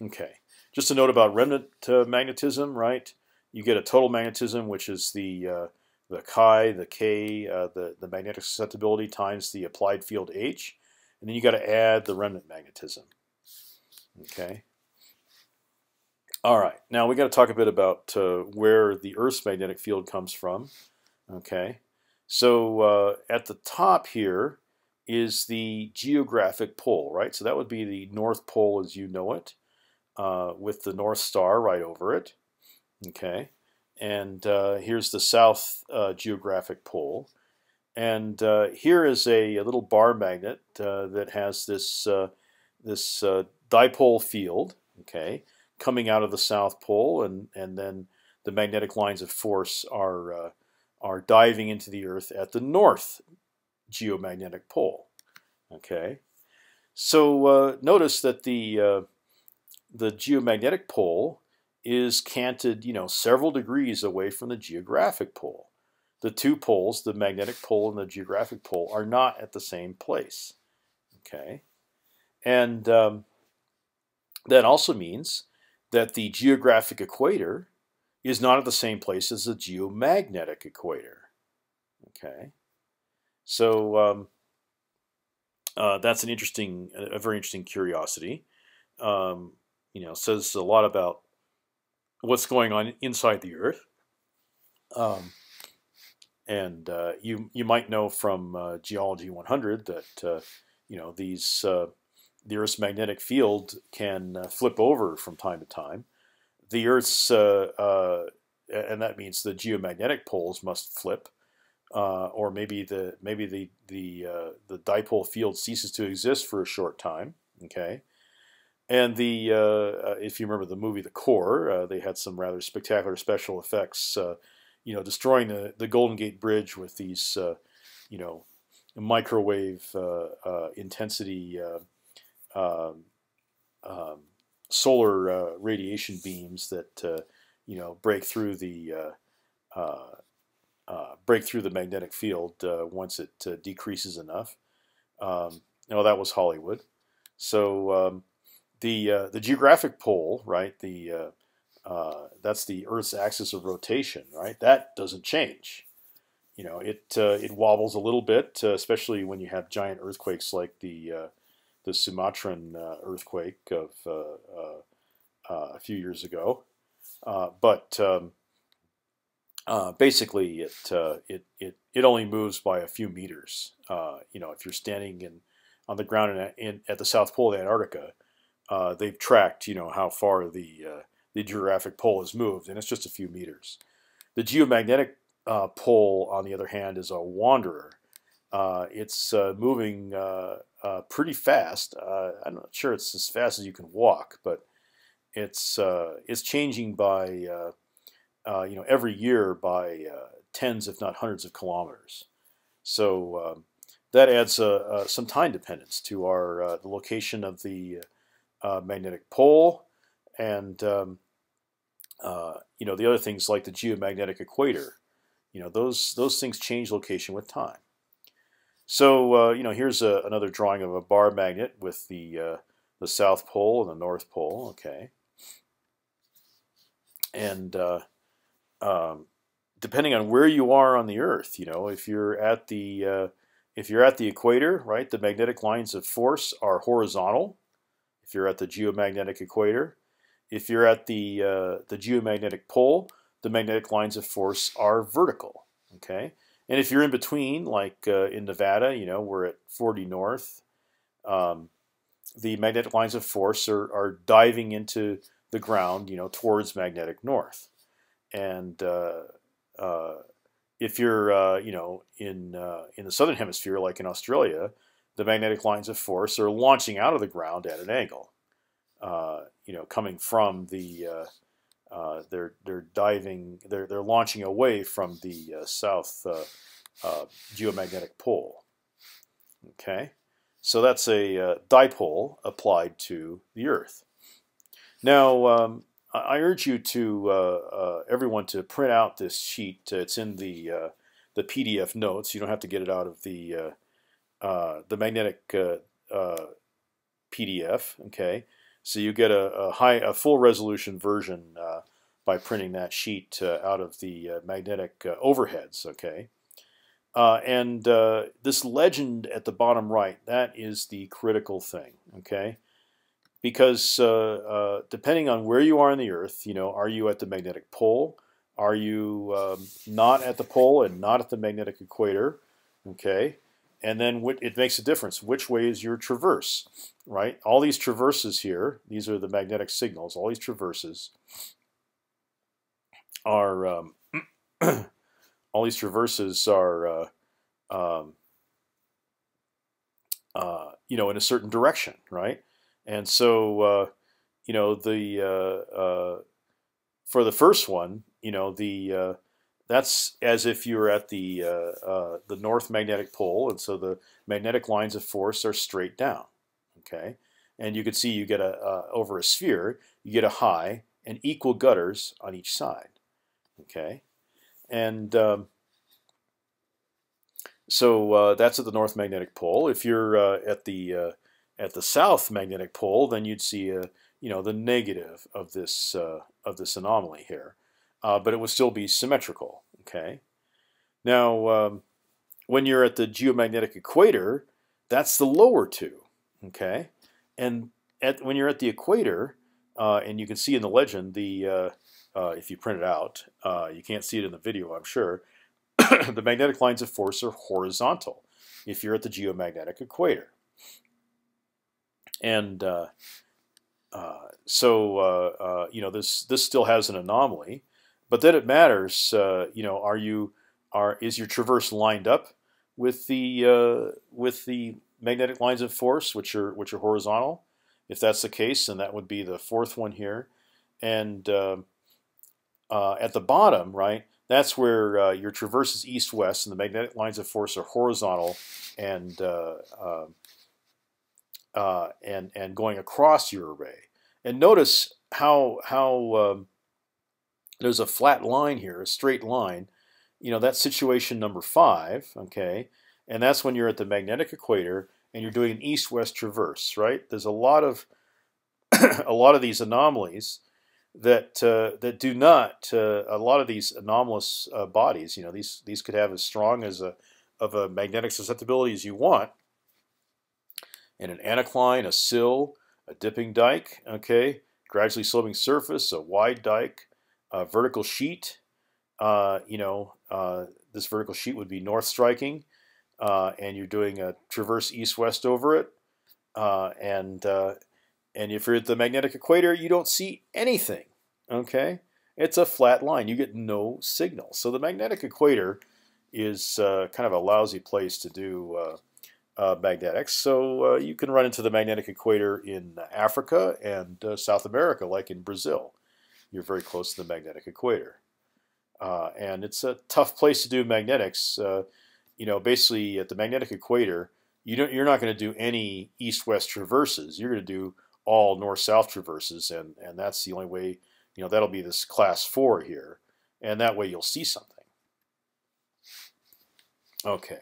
Okay. Just a note about remnant uh, magnetism, right? You get a total magnetism, which is the uh, the chi, the k, uh, the the magnetic susceptibility times the applied field h, and then you got to add the remnant magnetism. Okay. All right. Now we got to talk a bit about uh, where the Earth's magnetic field comes from. Okay. So uh, at the top here is the geographic pole, right? So that would be the North Pole as you know it uh, with the North Star right over it. Okay, and uh, here's the South uh, geographic pole. And uh, here is a, a, little bar magnet uh, that has this uh, this dipole field. Okay, coming out of the South Pole, and and then the magnetic lines of force are are diving into the Earth at the North geomagnetic pole. Okay, so notice that the the geomagnetic pole is canted, you know, several degrees away from the geographic pole. The two poles, the magnetic pole and the geographic pole, are not at the same place. Okay, and um, that also means that the geographic equator is not at the same place as the geomagnetic equator. Okay, so um, uh, that's an interesting, a very interesting curiosity. Um, you know, says a lot about what's going on inside the Earth. Um, and uh, you you might know from uh, Geology 100 that uh, you know these uh, the Earth's magnetic field can uh, flip over from time to time. The Earth's uh, and that means the geomagnetic poles must flip, or maybe the maybe the the the dipole field ceases to exist for a short time. Okay, And the uh, if you remember the movie The Core, uh, they had some rather spectacular special effects. Uh, you know, destroying the, the Golden Gate Bridge with these, uh, you know, microwave uh, intensity um, um, solar radiation beams that you know break through the break through the magnetic field once it decreases enough. Um, you know, that was Hollywood. So um, the uh, the geographic pole, right? The uh, uh, that's the Earth's axis of rotation, right? That doesn't change. You know, it uh, it wobbles a little bit, uh, especially when you have giant earthquakes like the uh, the Sumatran earthquake of a few years ago. but um, basically, it it it it only moves by a few meters. you know, if you're standing in on the ground in, in, at the South Pole of Antarctica, uh, they've tracked, you know, how far the uh, the geographic pole has moved, and it's just a few meters. The geomagnetic uh, pole, on the other hand, is a wanderer. Uh, it's uh, moving uh, pretty fast. I'm not sure it's as fast as you can walk, but it's it's changing by you know every year by tens, if not hundreds, of kilometers. So um, that adds some time dependence to our the location of the uh, magnetic pole, and um, uh, you know the other things like the geomagnetic equator. You know those those things change location with time. So uh, you know here's a, another drawing of a bar magnet with the uh, the south pole and the north pole. Okay, and uh, um, depending on where you are on the Earth, you know if you're at the uh, if you're at the equator, right, the magnetic lines of force are horizontal if you're at the geomagnetic equator. If you're at the, uh, the geomagnetic pole, the magnetic lines of force are vertical. Okay, and if you're in between, like uh, in Nevada, you know we're at 40 north. Um, the magnetic lines of force are, are diving into the ground, you know, towards magnetic north. And uh, uh, if you're, uh, you know, in uh, in the southern hemisphere, like in Australia, the magnetic lines of force are launching out of the ground at an angle. Uh, you know, coming from the uh, uh, they're they're diving they're they're launching away from the uh, south uh, uh, geomagnetic pole. Okay, so that's a dipole applied to the Earth. Now, um, I urge you to everyone to print out this sheet. It's in the the PDF notes. You don't have to get it out of the uh, the magnetic uh, uh, PDF. Okay, so you get a, a, high, a full resolution version uh, by printing that sheet out of the magnetic overheads. Okay. and this legend at the bottom right, that is the critical thing. Okay, because depending on where you are on the Earth, you know, are you at the magnetic pole? Are you um, not at the pole and not at the magnetic equator? Okay and then it makes a difference which way is your traverse, right? All these traverses here, these are the magnetic signals. All these traverses are um, all these traverses are uh, um, uh, you know in a certain direction, right? And so uh, you know the uh, uh, for the first one, you know the uh, that's as if you're at the uh, uh, the north magnetic pole, and so the magnetic lines of force are straight down. Okay, and you can see you get a uh, over a sphere, you get a high and equal gutters on each side. Okay, and um, so uh, that's at the north magnetic pole. If you're uh, at the uh, at the south magnetic pole, then you'd see a you know the negative of this of this anomaly here uh, but it would still be symmetrical. Okay. Now, um, when you're at the geomagnetic equator, that's the lower two. Okay, and at, when you're at the equator, uh, and you can see in the legend the uh, uh if you print it out, uh, you can't see it in the video, I'm sure. the magnetic lines of force are horizontal if you're at the geomagnetic equator. And uh, so, you know, this this still has an anomaly. But then it matters. Uh, you know, are you are is your traverse lined up with the uh, with the magnetic lines of force, which are which are horizontal? If that's the case, then that would be the fourth one here. And uh, uh, at the bottom, right, that's where uh, your traverse is east-west, and the magnetic lines of force are horizontal and uh, um, uh, and and going across your array. And notice how how um, there's a flat line here, a straight line. You know that's situation number five. Okay, and that's when you're at the magnetic equator and you're doing an east-west traverse. Right? There's a lot of a lot of these anomalies that uh, that do not uh, a lot of these anomalous uh, bodies. You know, these these could have as strong as a of a magnetic susceptibility as you want, and an anticline, a sill, a dipping dike. Okay, gradually sloping surface, a wide dike, a vertical sheet. Uh, you know, uh, this vertical sheet would be north striking, uh, and you're doing a traverse east-west over it, and and if you're at the magnetic equator, you don't see anything. Okay, it's a flat line. You get no signal. So the magnetic equator is uh, kind of a lousy place to do uh, uh, magnetics. So uh, you can run into the magnetic equator in Africa and uh, South America, like in Brazil. You're very close to the magnetic equator, uh, and it's a tough place to do magnetics. you know, basically at the magnetic equator, you don't, you're not going to do any east-west traverses. You're going to do all north-south traverses, and and that's the only way. You know, that'll be this class four here, and that way you'll see something. Okay.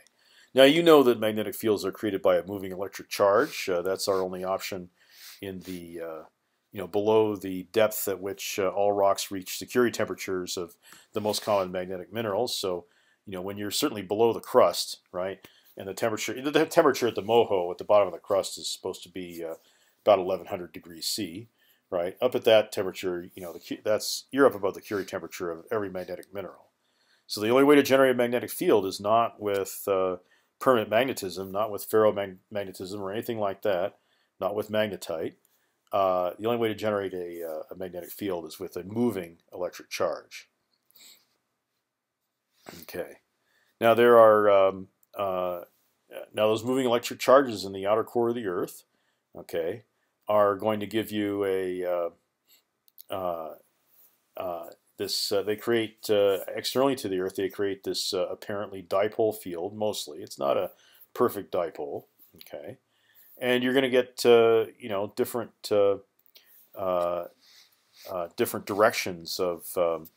Now you know that magnetic fields are created by a moving electric charge. Uh, that's our only option in the uh, you know below the depth at which uh, all rocks reach security temperatures of the most common magnetic minerals. So you know when you're certainly below the crust, right? And the temperature, the temperature at the moho at the bottom of the crust is supposed to be uh, about 1100 degrees C, right? Up at that temperature, you know, the, that's you're up above the Curie temperature of every magnetic mineral. So the only way to generate a magnetic field is not with uh, permanent magnetism, not with ferromagnetism or anything like that, not with magnetite. Uh, the only way to generate a, uh, a, magnetic field is with a moving electric charge. Okay. Now there are um, uh, now those moving electric charges in the outer core of the Earth. Okay, are going to give you a uh, uh, uh, this. they create externally to the Earth. They create this apparently dipole field. Mostly, it's not a perfect dipole. Okay, and you're going to get you know different different directions of um,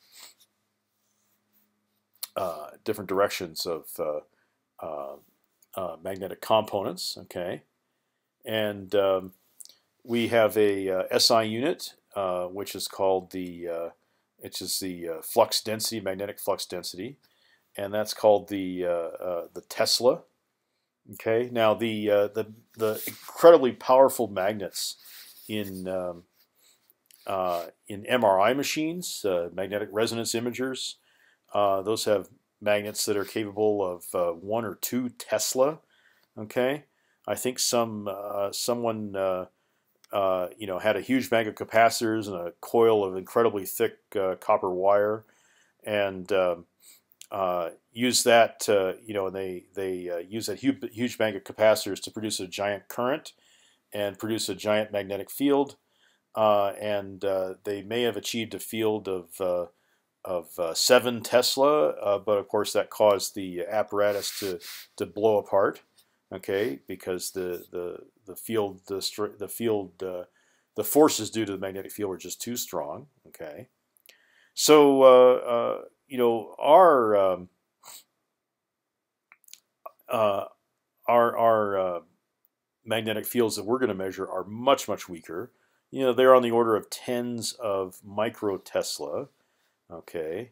uh, different directions of uh, uh, magnetic components. Okay, and um, we have a uh, SI unit, uh, which is called the uh, which is the uh, flux density, magnetic flux density, and that's called the uh, uh, the Tesla. Okay, now the the the incredibly powerful magnets in um, in MRI machines, magnetic resonance imagers, those have magnets that are capable of one or two Tesla. Okay, I think some someone uh, you know, had a huge bank of capacitors and a coil of incredibly thick uh, copper wire, and um, uh, use that. you know, and they they uh, use that huge, huge bank of capacitors to produce a giant current and produce a giant magnetic field. Uh, and they may have achieved a field of of seven Tesla, but of course that caused the apparatus to to blow apart okay, because the the the field the the field uh, the forces due to the magnetic field were just too strong, okay. So uh, uh, you know our um, uh, our our uh, magnetic fields that we're going to measure are much much weaker. You know they're on the order of tens of micro Tesla, okay.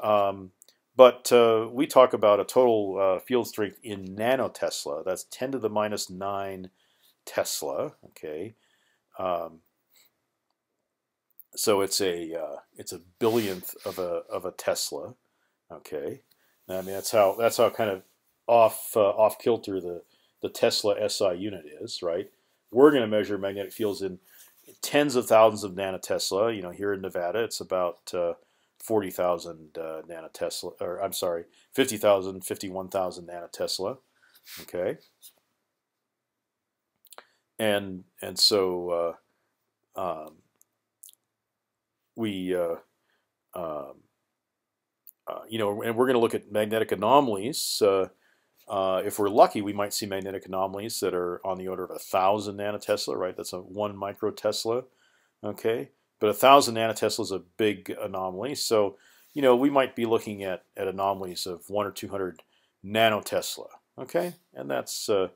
Um, but uh, we talk about a total uh, field strength in nanotesla. That's 10 to the minus 9 Tesla. Okay, um, so it's a uh, it's a billionth of a of a Tesla. Okay, I mean that's how that's how kind of off uh, off kilter the the Tesla SI unit is. Right, we're going to measure magnetic fields in tens of thousands of nanotesla. You know, here in Nevada, it's about uh, 40,000 uh, nanotesla, or I'm sorry, 50,000, 51,000 nanotesla. Okay. and and so uh, um, we uh, um, uh, you know, and we're going to look at magnetic anomalies. Uh, uh, if we're lucky, we might see magnetic anomalies that are on the order of a thousand nanotesla. Right, that's a one microtesla. Okay, but a thousand nanotesla is a big anomaly. So you know, we might be looking at at anomalies of one or two hundred nanotesla. Okay, and that's uh,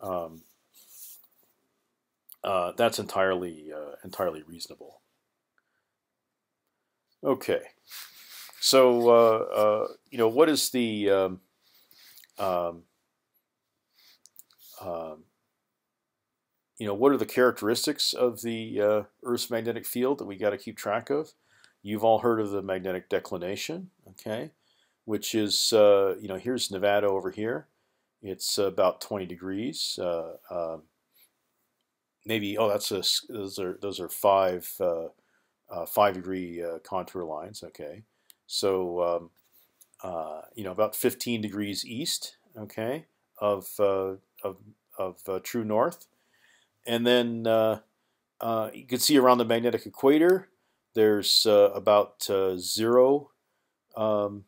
um, uh, that's entirely uh, entirely reasonable. Okay, so uh, uh, you know what is the um, um, um, you know what are the characteristics of the uh, Earth's magnetic field that we got to keep track of? You've all heard of the magnetic declination, okay? Which is uh, you know here's Nevada over here. It's about 20 degrees. Uh, um, maybe oh that's a, those are those are five uh, five degree uh, contour lines. Okay, so um, uh, you know about 15 degrees east. Okay, of uh, of of uh, true north, and then you can see around the magnetic equator. There's about zero. Um,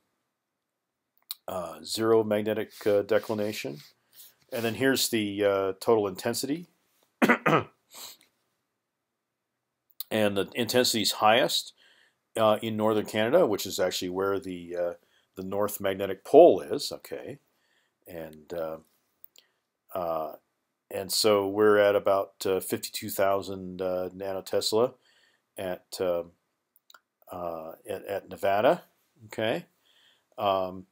zero magnetic declination, and then here's the total intensity and the intensity is highest uh, in northern Canada, which is actually where the uh, the North Magnetic Pole is. Okay, and uh, uh and so we're at about uh, fifty-two thousand uh, nanotesla at, um, at, at Nevada. Okay, um,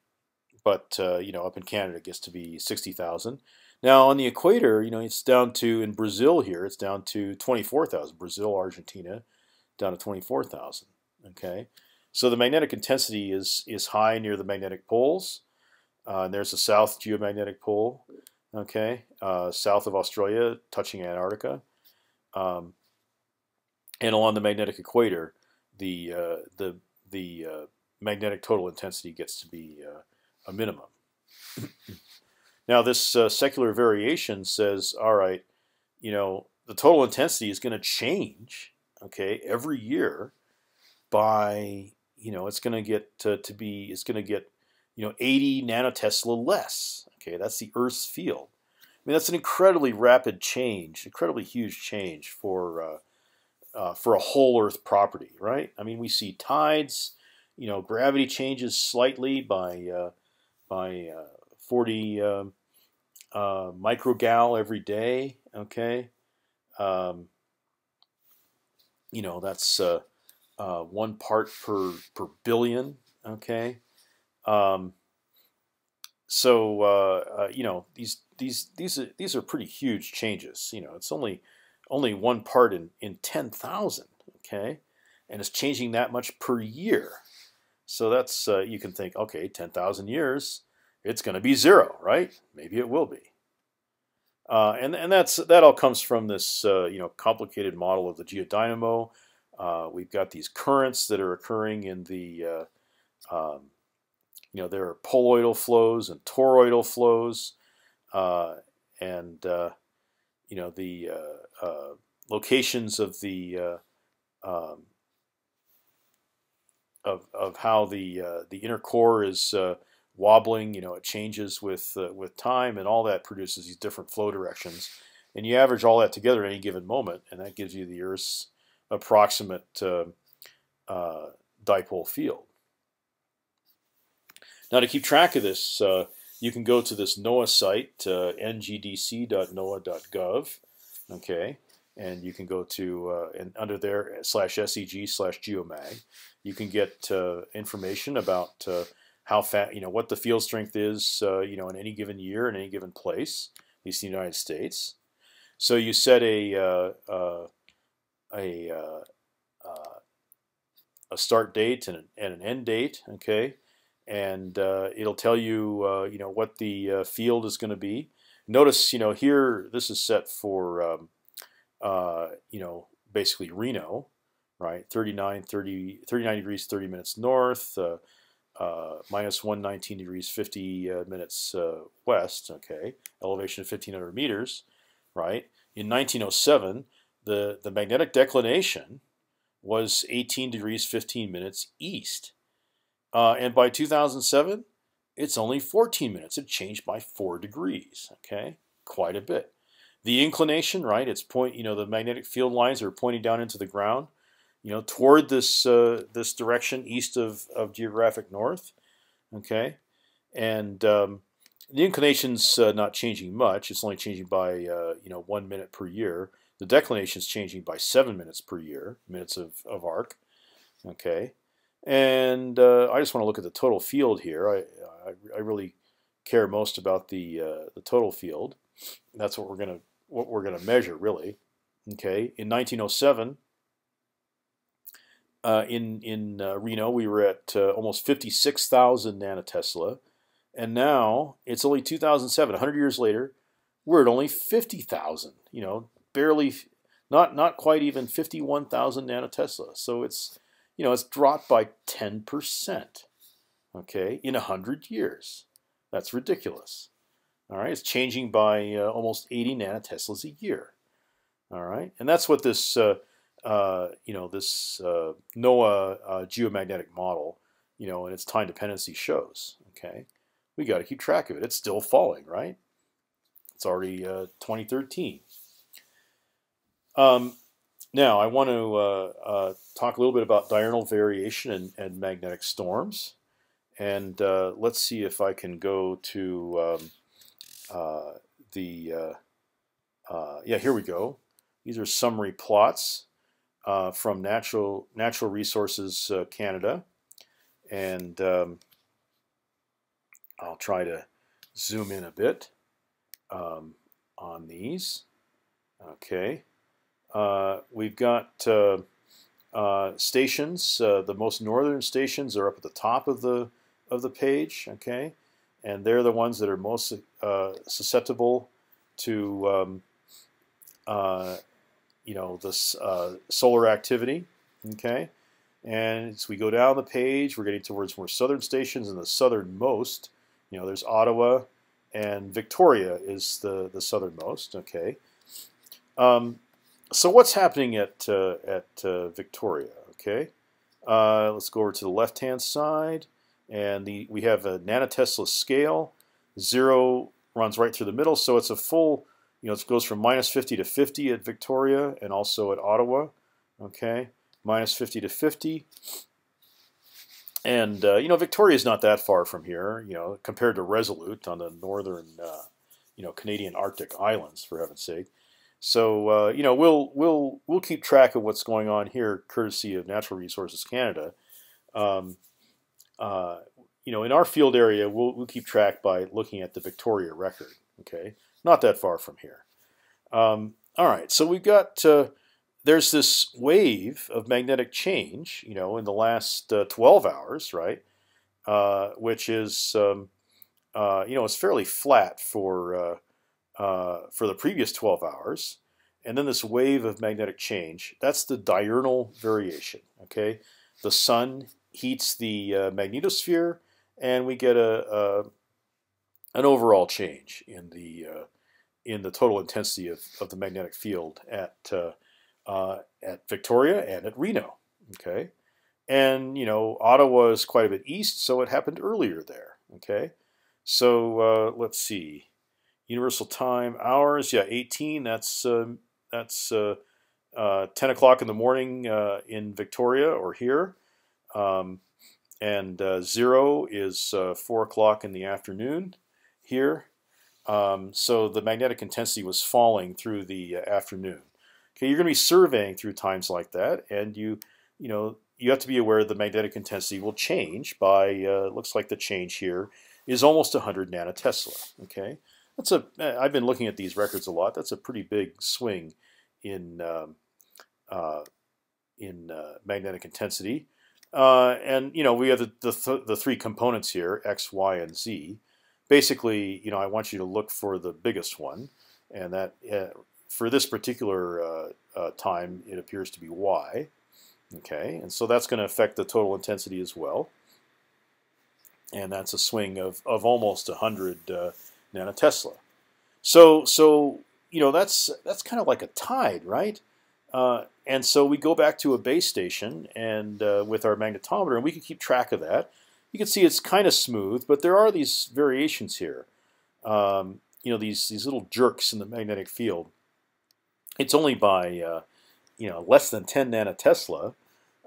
but you know up in Canada it gets to be sixty thousand. Now on the equator, you know, it's down to in Brazil here, it's down to 24,000. Brazil, Argentina, down to 24,000. Okay, so the magnetic intensity is is high near the magnetic poles. Uh, and there's the south geomagnetic pole. Okay, uh, south of Australia, touching Antarctica, um, and along the magnetic equator, the uh, the the uh, magnetic total intensity gets to be uh, a minimum. Now, this uh, secular variation says, all right, you know, the total intensity is going to change, okay, every year by, you know, it's going to get to, be, it's going to get, you know, 80 nanotesla less. Okay, that's the Earth's field. I mean, that's an incredibly rapid change, incredibly huge change for uh, uh, for a whole Earth property, right? I mean, we see tides, you know, gravity changes slightly by uh, by uh, 40 um, uh, microgal every day. Okay, um, you know that's uh, uh, one part per per billion. Okay, um, so uh, uh, you know these these these are these are pretty huge changes. You know, it's only only one part in in ten thousand. Okay, and it's changing that much per year. So that's uh, you can think, okay, ten thousand years it's going to be zero, right? Maybe it will be. Uh, and and that's that all comes from this uh, you know complicated model of the geodynamo. Uh, we've got these currents that are occurring in the uh, um, you know there are poloidal flows and toroidal flows, uh, and uh, you know the locations of the um, of of how the the inner core is wobbling. You know, it changes with uh, with time, and all that produces these different flow directions. And you average all that together at any given moment, and that gives you the Earth's approximate uh, uh, dipole field. Now, to keep track of this, uh, you can go to this NOAA site, uh, ngdc.noaa.gov. Okay, and you can go to uh, and under there slash seg slash geomag. You can get information about how fat, you know, what the field strength is, uh, you know, in any given year in any given place, at least in the United States. So you set a uh, uh, a uh, uh, a start date and, and, an end date, okay, and uh, it'll tell you, you know, what the field is going to be. Notice, you know, here this is set for, um, you know, basically Reno, right? 39, 30, 39 degrees, 30 minutes north uh, minus 119 degrees 50 uh, minutes uh, west, okay, elevation of 1500 meters, right? in 1907, the, the magnetic declination was 18 degrees 15 minutes east. Uh, and by 2007, it's only 14 minutes. It changed by four degrees. Okay, quite a bit. The inclination, right? It's point. You know, the magnetic field lines are pointing down into the ground. You know, toward this uh, this direction east of of geographic north. Okay, and um, the inclination's uh, not changing much. It's only changing by uh, you know one minute per year. The declination is changing by seven minutes per year, minutes of, of arc. Okay, and uh, I just want to look at the total field here. I, I, I really care most about the uh, the total field. That's what we're gonna what we're gonna measure really. Okay, in 1907, uh, in in uh, Reno, we were at uh, almost 56,000 nanotesla, and now it's only 2007. 100 years later, we're at only 50,000. You know, barely, not not quite even 51,000 nanotesla. So it's you know it's dropped by 10 percent. Okay, in 100 years, that's ridiculous. All right, it's changing by uh, almost 80 nanoteslas a year. All right, and that's what this uh, you know this uh, NOAA uh, geomagnetic model, you know, and its time dependency shows. Okay, we got to keep track of it. It's still falling, right? It's already uh, 2013. Um, now I want to uh, talk a little bit about diurnal variation and, and magnetic storms, and let's see if I can go to um, the yeah here we go. These are summary plots uh, from Natural Natural Resources uh, Canada, and um, I'll try to zoom in a bit um, on these. Okay, uh, we've got uh, uh, stations. The most northern stations are up at the top of the of the page. Okay, and they're the ones that are most susceptible to um, you know, this uh, solar activity. Okay, and as we go down the page, we're getting towards more southern stations, and the southernmost, you know, there's Ottawa, and Victoria is the the southernmost. Okay, um, so what's happening at uh, at uh, Victoria? Okay, uh, let's go over to the left hand side, and the we have a nanotesla scale. Zero runs right through the middle, so it's a full you know, it goes from minus 50 to 50 at Victoria and also at Ottawa. Okay, minus 50 to 50. And uh, you know, Victoria is not that far from here. You know, compared to Resolute on the northern, uh, you know, Canadian Arctic islands, for heaven's sake. So uh, you know, we'll we'll we'll keep track of what's going on here, courtesy of Natural Resources Canada. Um, uh, you know, in our field area, we'll we'll keep track by looking at the Victoria record. Okay, not that far from here. Um, all right, so we've got uh, there's this wave of magnetic change, you know, in the last uh, 12 hours, right? Uh, which is, um, uh, you know, it's fairly flat for uh, uh, for the previous 12 hours, and then this wave of magnetic change. That's the diurnal variation. Okay, the sun heats the magnetosphere, and we get a, a an overall change in the uh, in the total intensity of, of the magnetic field at uh, uh, at Victoria and at Reno. Okay, and you know Ottawa is quite a bit east, so it happened earlier there. Okay, so uh, let's see, universal time hours. Yeah, 18. That's um, that's uh, uh, 10 o'clock in the morning in Victoria or here. Um, and zero is four o'clock in the afternoon here. Um, so the magnetic intensity was falling through the uh, afternoon. Okay, you're going to be surveying through times like that, and you, you know, you have to be aware the magnetic intensity will change by. Uh, looks like the change here is almost 100 nanotesla. Okay, that's a. Uh, I've been looking at these records a lot. That's a pretty big swing in um, uh, in uh, magnetic intensity. Uh, and you know we have the, the, th the three components here: x, y, and z basically, you know, I want you to look for the biggest one, and that uh, for this particular uh, uh, time, it appears to be y. Okay, and so that's going to affect the total intensity as well, and that's a swing of of almost 100 uh, nanotesla. So so you know that's that's kind of like a tide, right? Uh, and so we go back to a base station and uh, with our magnetometer, and we can keep track of that. You can see it's kind of smooth, but there are these variations here. Um, you know, these these little jerks in the magnetic field. It's only by uh, you know less than 10 nanotesla.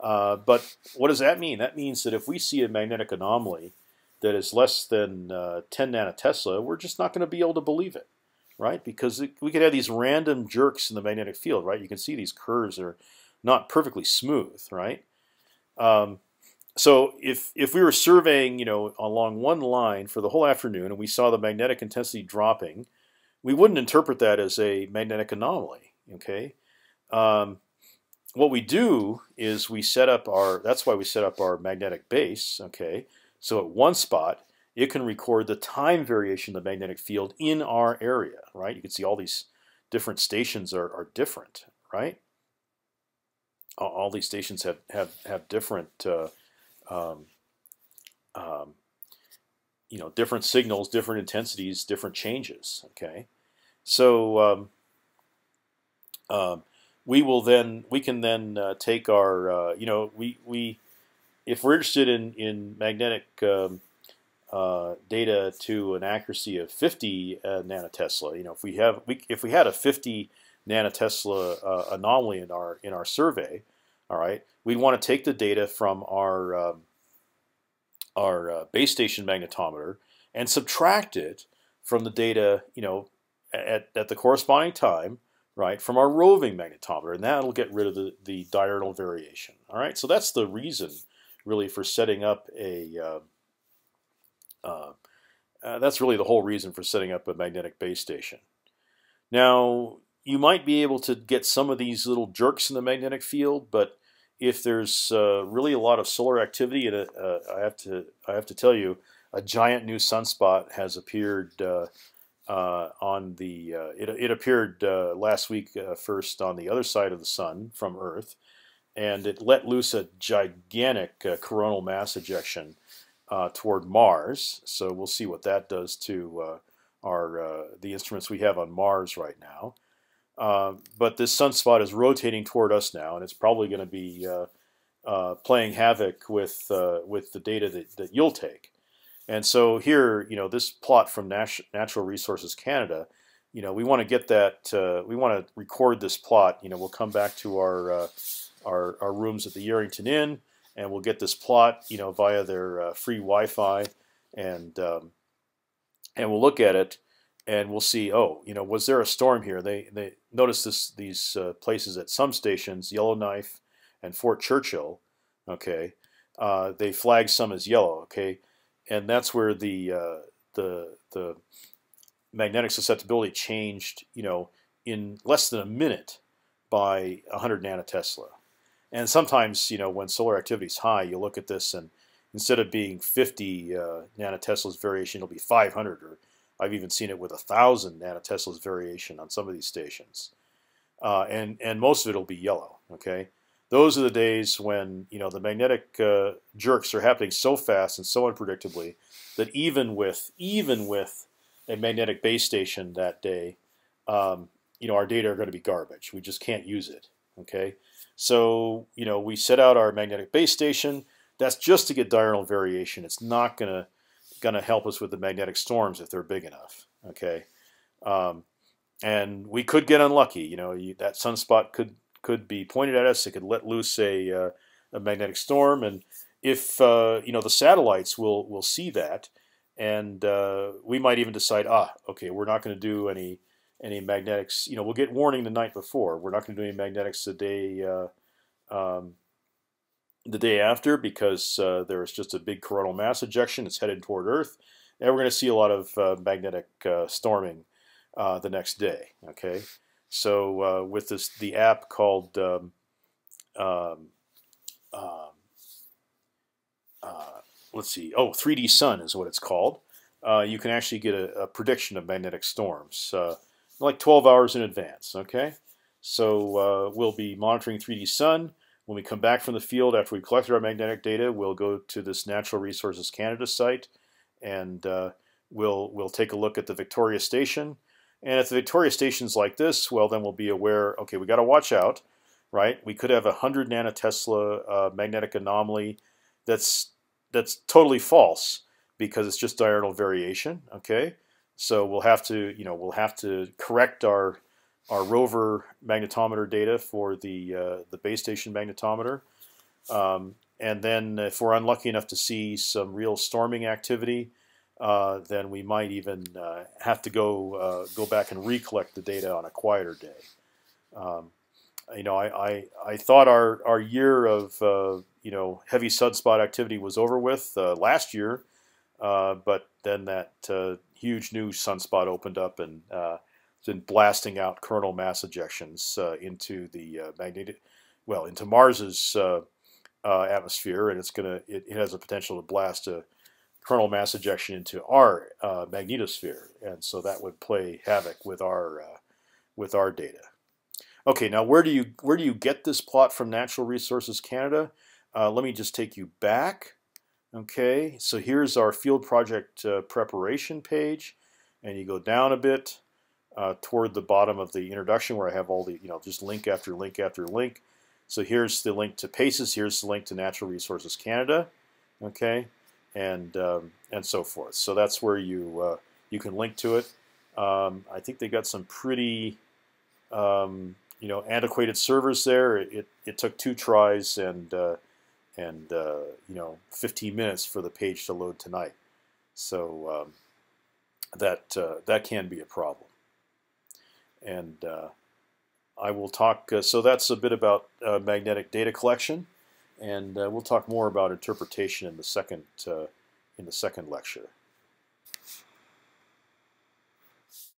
Uh, but what does that mean? That means that if we see a magnetic anomaly that is less than uh, 10 nanotesla, we're just not going to be able to believe it right? Because it, we could have these random jerks in the magnetic field, right? You can see these curves are not perfectly smooth, right? Um, so if if we were surveying, you know, along one line for the whole afternoon, and we saw the magnetic intensity dropping, we wouldn't interpret that as a magnetic anomaly. Okay. Um, what we do is we set up our. That's why we set up our magnetic base. Okay. So at one spot, it can record the time variation of the magnetic field in our area, right? You can see all these different stations are, are different, right? All, these stations have have have different, uh, um, um, you know, different signals, different intensities, different changes. Okay, so um we will then we can then uh, take our uh, you know we we if we're interested in in magnetic um, uh, data to an accuracy of 50 uh, nanotesla. You know, if we have we, if we had a 50 nanotesla uh, anomaly in our in our survey, all right, we'd want to take the data from our um, our uh, base station magnetometer and subtract it from the data, you know, at at the corresponding time, right, from our roving magnetometer, and that'll get rid of the the diurnal variation. All right, so that's the reason really for setting up a uh, uh, uh, that's really the whole reason for setting up a magnetic base station. Now, you might be able to get some of these little jerks in the magnetic field, but if there's uh, really a lot of solar activity, and uh, I have to I have to tell you, a giant new sunspot has appeared uh, uh, on the. it it appeared last week first on the other side of the sun from Earth, and it let loose a gigantic coronal mass ejection uh, toward Mars. So we'll see what that does to uh, our uh, the instruments we have on Mars right now. Uh, but this sunspot is rotating toward us now, and it's probably going to be uh, uh, playing havoc with with the data that, that you'll take. And so here, you know, this plot from Natural Resources Canada, you know, we want to get that. we want to record this plot. You know, we'll come back to our our, our rooms at the Yerington Inn and we'll get this plot, you know, via their uh, free Wi-Fi, and um, and we'll look at it, and we'll see. Oh, you know, was there a storm here? They they notice this these uh, places at some stations, Yellowknife and Fort Churchill. Okay, uh, they flag some as yellow. Okay, and that's where the uh, the the magnetic susceptibility changed. You know, in less than a minute by 100 nanotesla. And sometimes, you know, when solar activity is high, you look at this and instead of being 50 uh, nanoteslas variation, it'll be 500, or I've even seen it with a thousand nanoteslas variation on some of these stations. Uh, and and most of it will be yellow. Okay, those are the days when you know the magnetic uh, jerks are happening so fast and so unpredictably that even with even with a magnetic base station that day, um, you know our data are going to be garbage. We just can't use it. Okay, so you know we set out our magnetic base station. That's just to get diurnal variation. It's not gonna gonna help us with the magnetic storms if they're big enough. Okay, um, and we could get unlucky. You know you, that sunspot could could be pointed at us. It could let loose a, uh, a magnetic storm, and if uh, you know the satellites will will see that, and uh, we might even decide, ah, okay, we're not going to do any any magnetics. You know, we'll get warning the night before. We're not going to do any magnetics the day uh, um, the day after because uh, there is just a big coronal mass ejection. It's headed toward Earth, and we're going to see a lot of uh, magnetic uh, storming uh, the next day. Okay, so uh, with this the app called um, um, um let's see, oh, 3D Sun is what it's called. you can actually get a, a prediction of magnetic storms like 12 hours in advance. Okay, so uh, we'll be monitoring 3D Sun. When we come back from the field after we've collected our magnetic data, we'll go to this Natural Resources Canada site, and uh, we'll we'll take a look at the Victoria Station, And if the Victoria station's like this, well, then we'll be aware. Okay, we got to watch out, right? We could have a hundred nanotesla uh, magnetic anomaly that's that's totally false because it's just diurnal variation. Okay, so we'll have to you know we'll have to correct our our rover magnetometer data for the uh, the base station magnetometer. Um, and then if we're unlucky enough to see some real storming activity, uh, then we might even uh, have to go uh, go back and recollect the data on a quieter day. Um, you know, I, I, I thought our our year of uh, you know heavy sunspot activity was over with uh, last year, but then that huge new sunspot opened up and been blasting out coronal mass ejections into the magnetic, well, into Mars's atmosphere, and it's gonna it, it has a potential to blast a coronal mass ejection into our uh, magnetosphere, and so that would play havoc with our uh, with our data. Okay, now where do you where do you get this plot from Natural Resources Canada? Uh, let me just take you back. Okay, so here's our field project uh, preparation page, and you go down a bit uh, toward the bottom of the introduction where I have all the you know just link after link after link. So here's the link to PACES. Here's the link to Natural Resources Canada. Okay, and um, and so forth. So that's where you uh, you can link to it. Um, I think they got some pretty um, you know antiquated servers there. It, it took two tries and uh, and uh, you know 15 minutes for the page to load tonight. So um, that uh, that can be a problem. And uh, I will talk. Uh, so that's a bit about magnetic data collection and uh, we'll talk more about interpretation in the second uh, in the second lecture.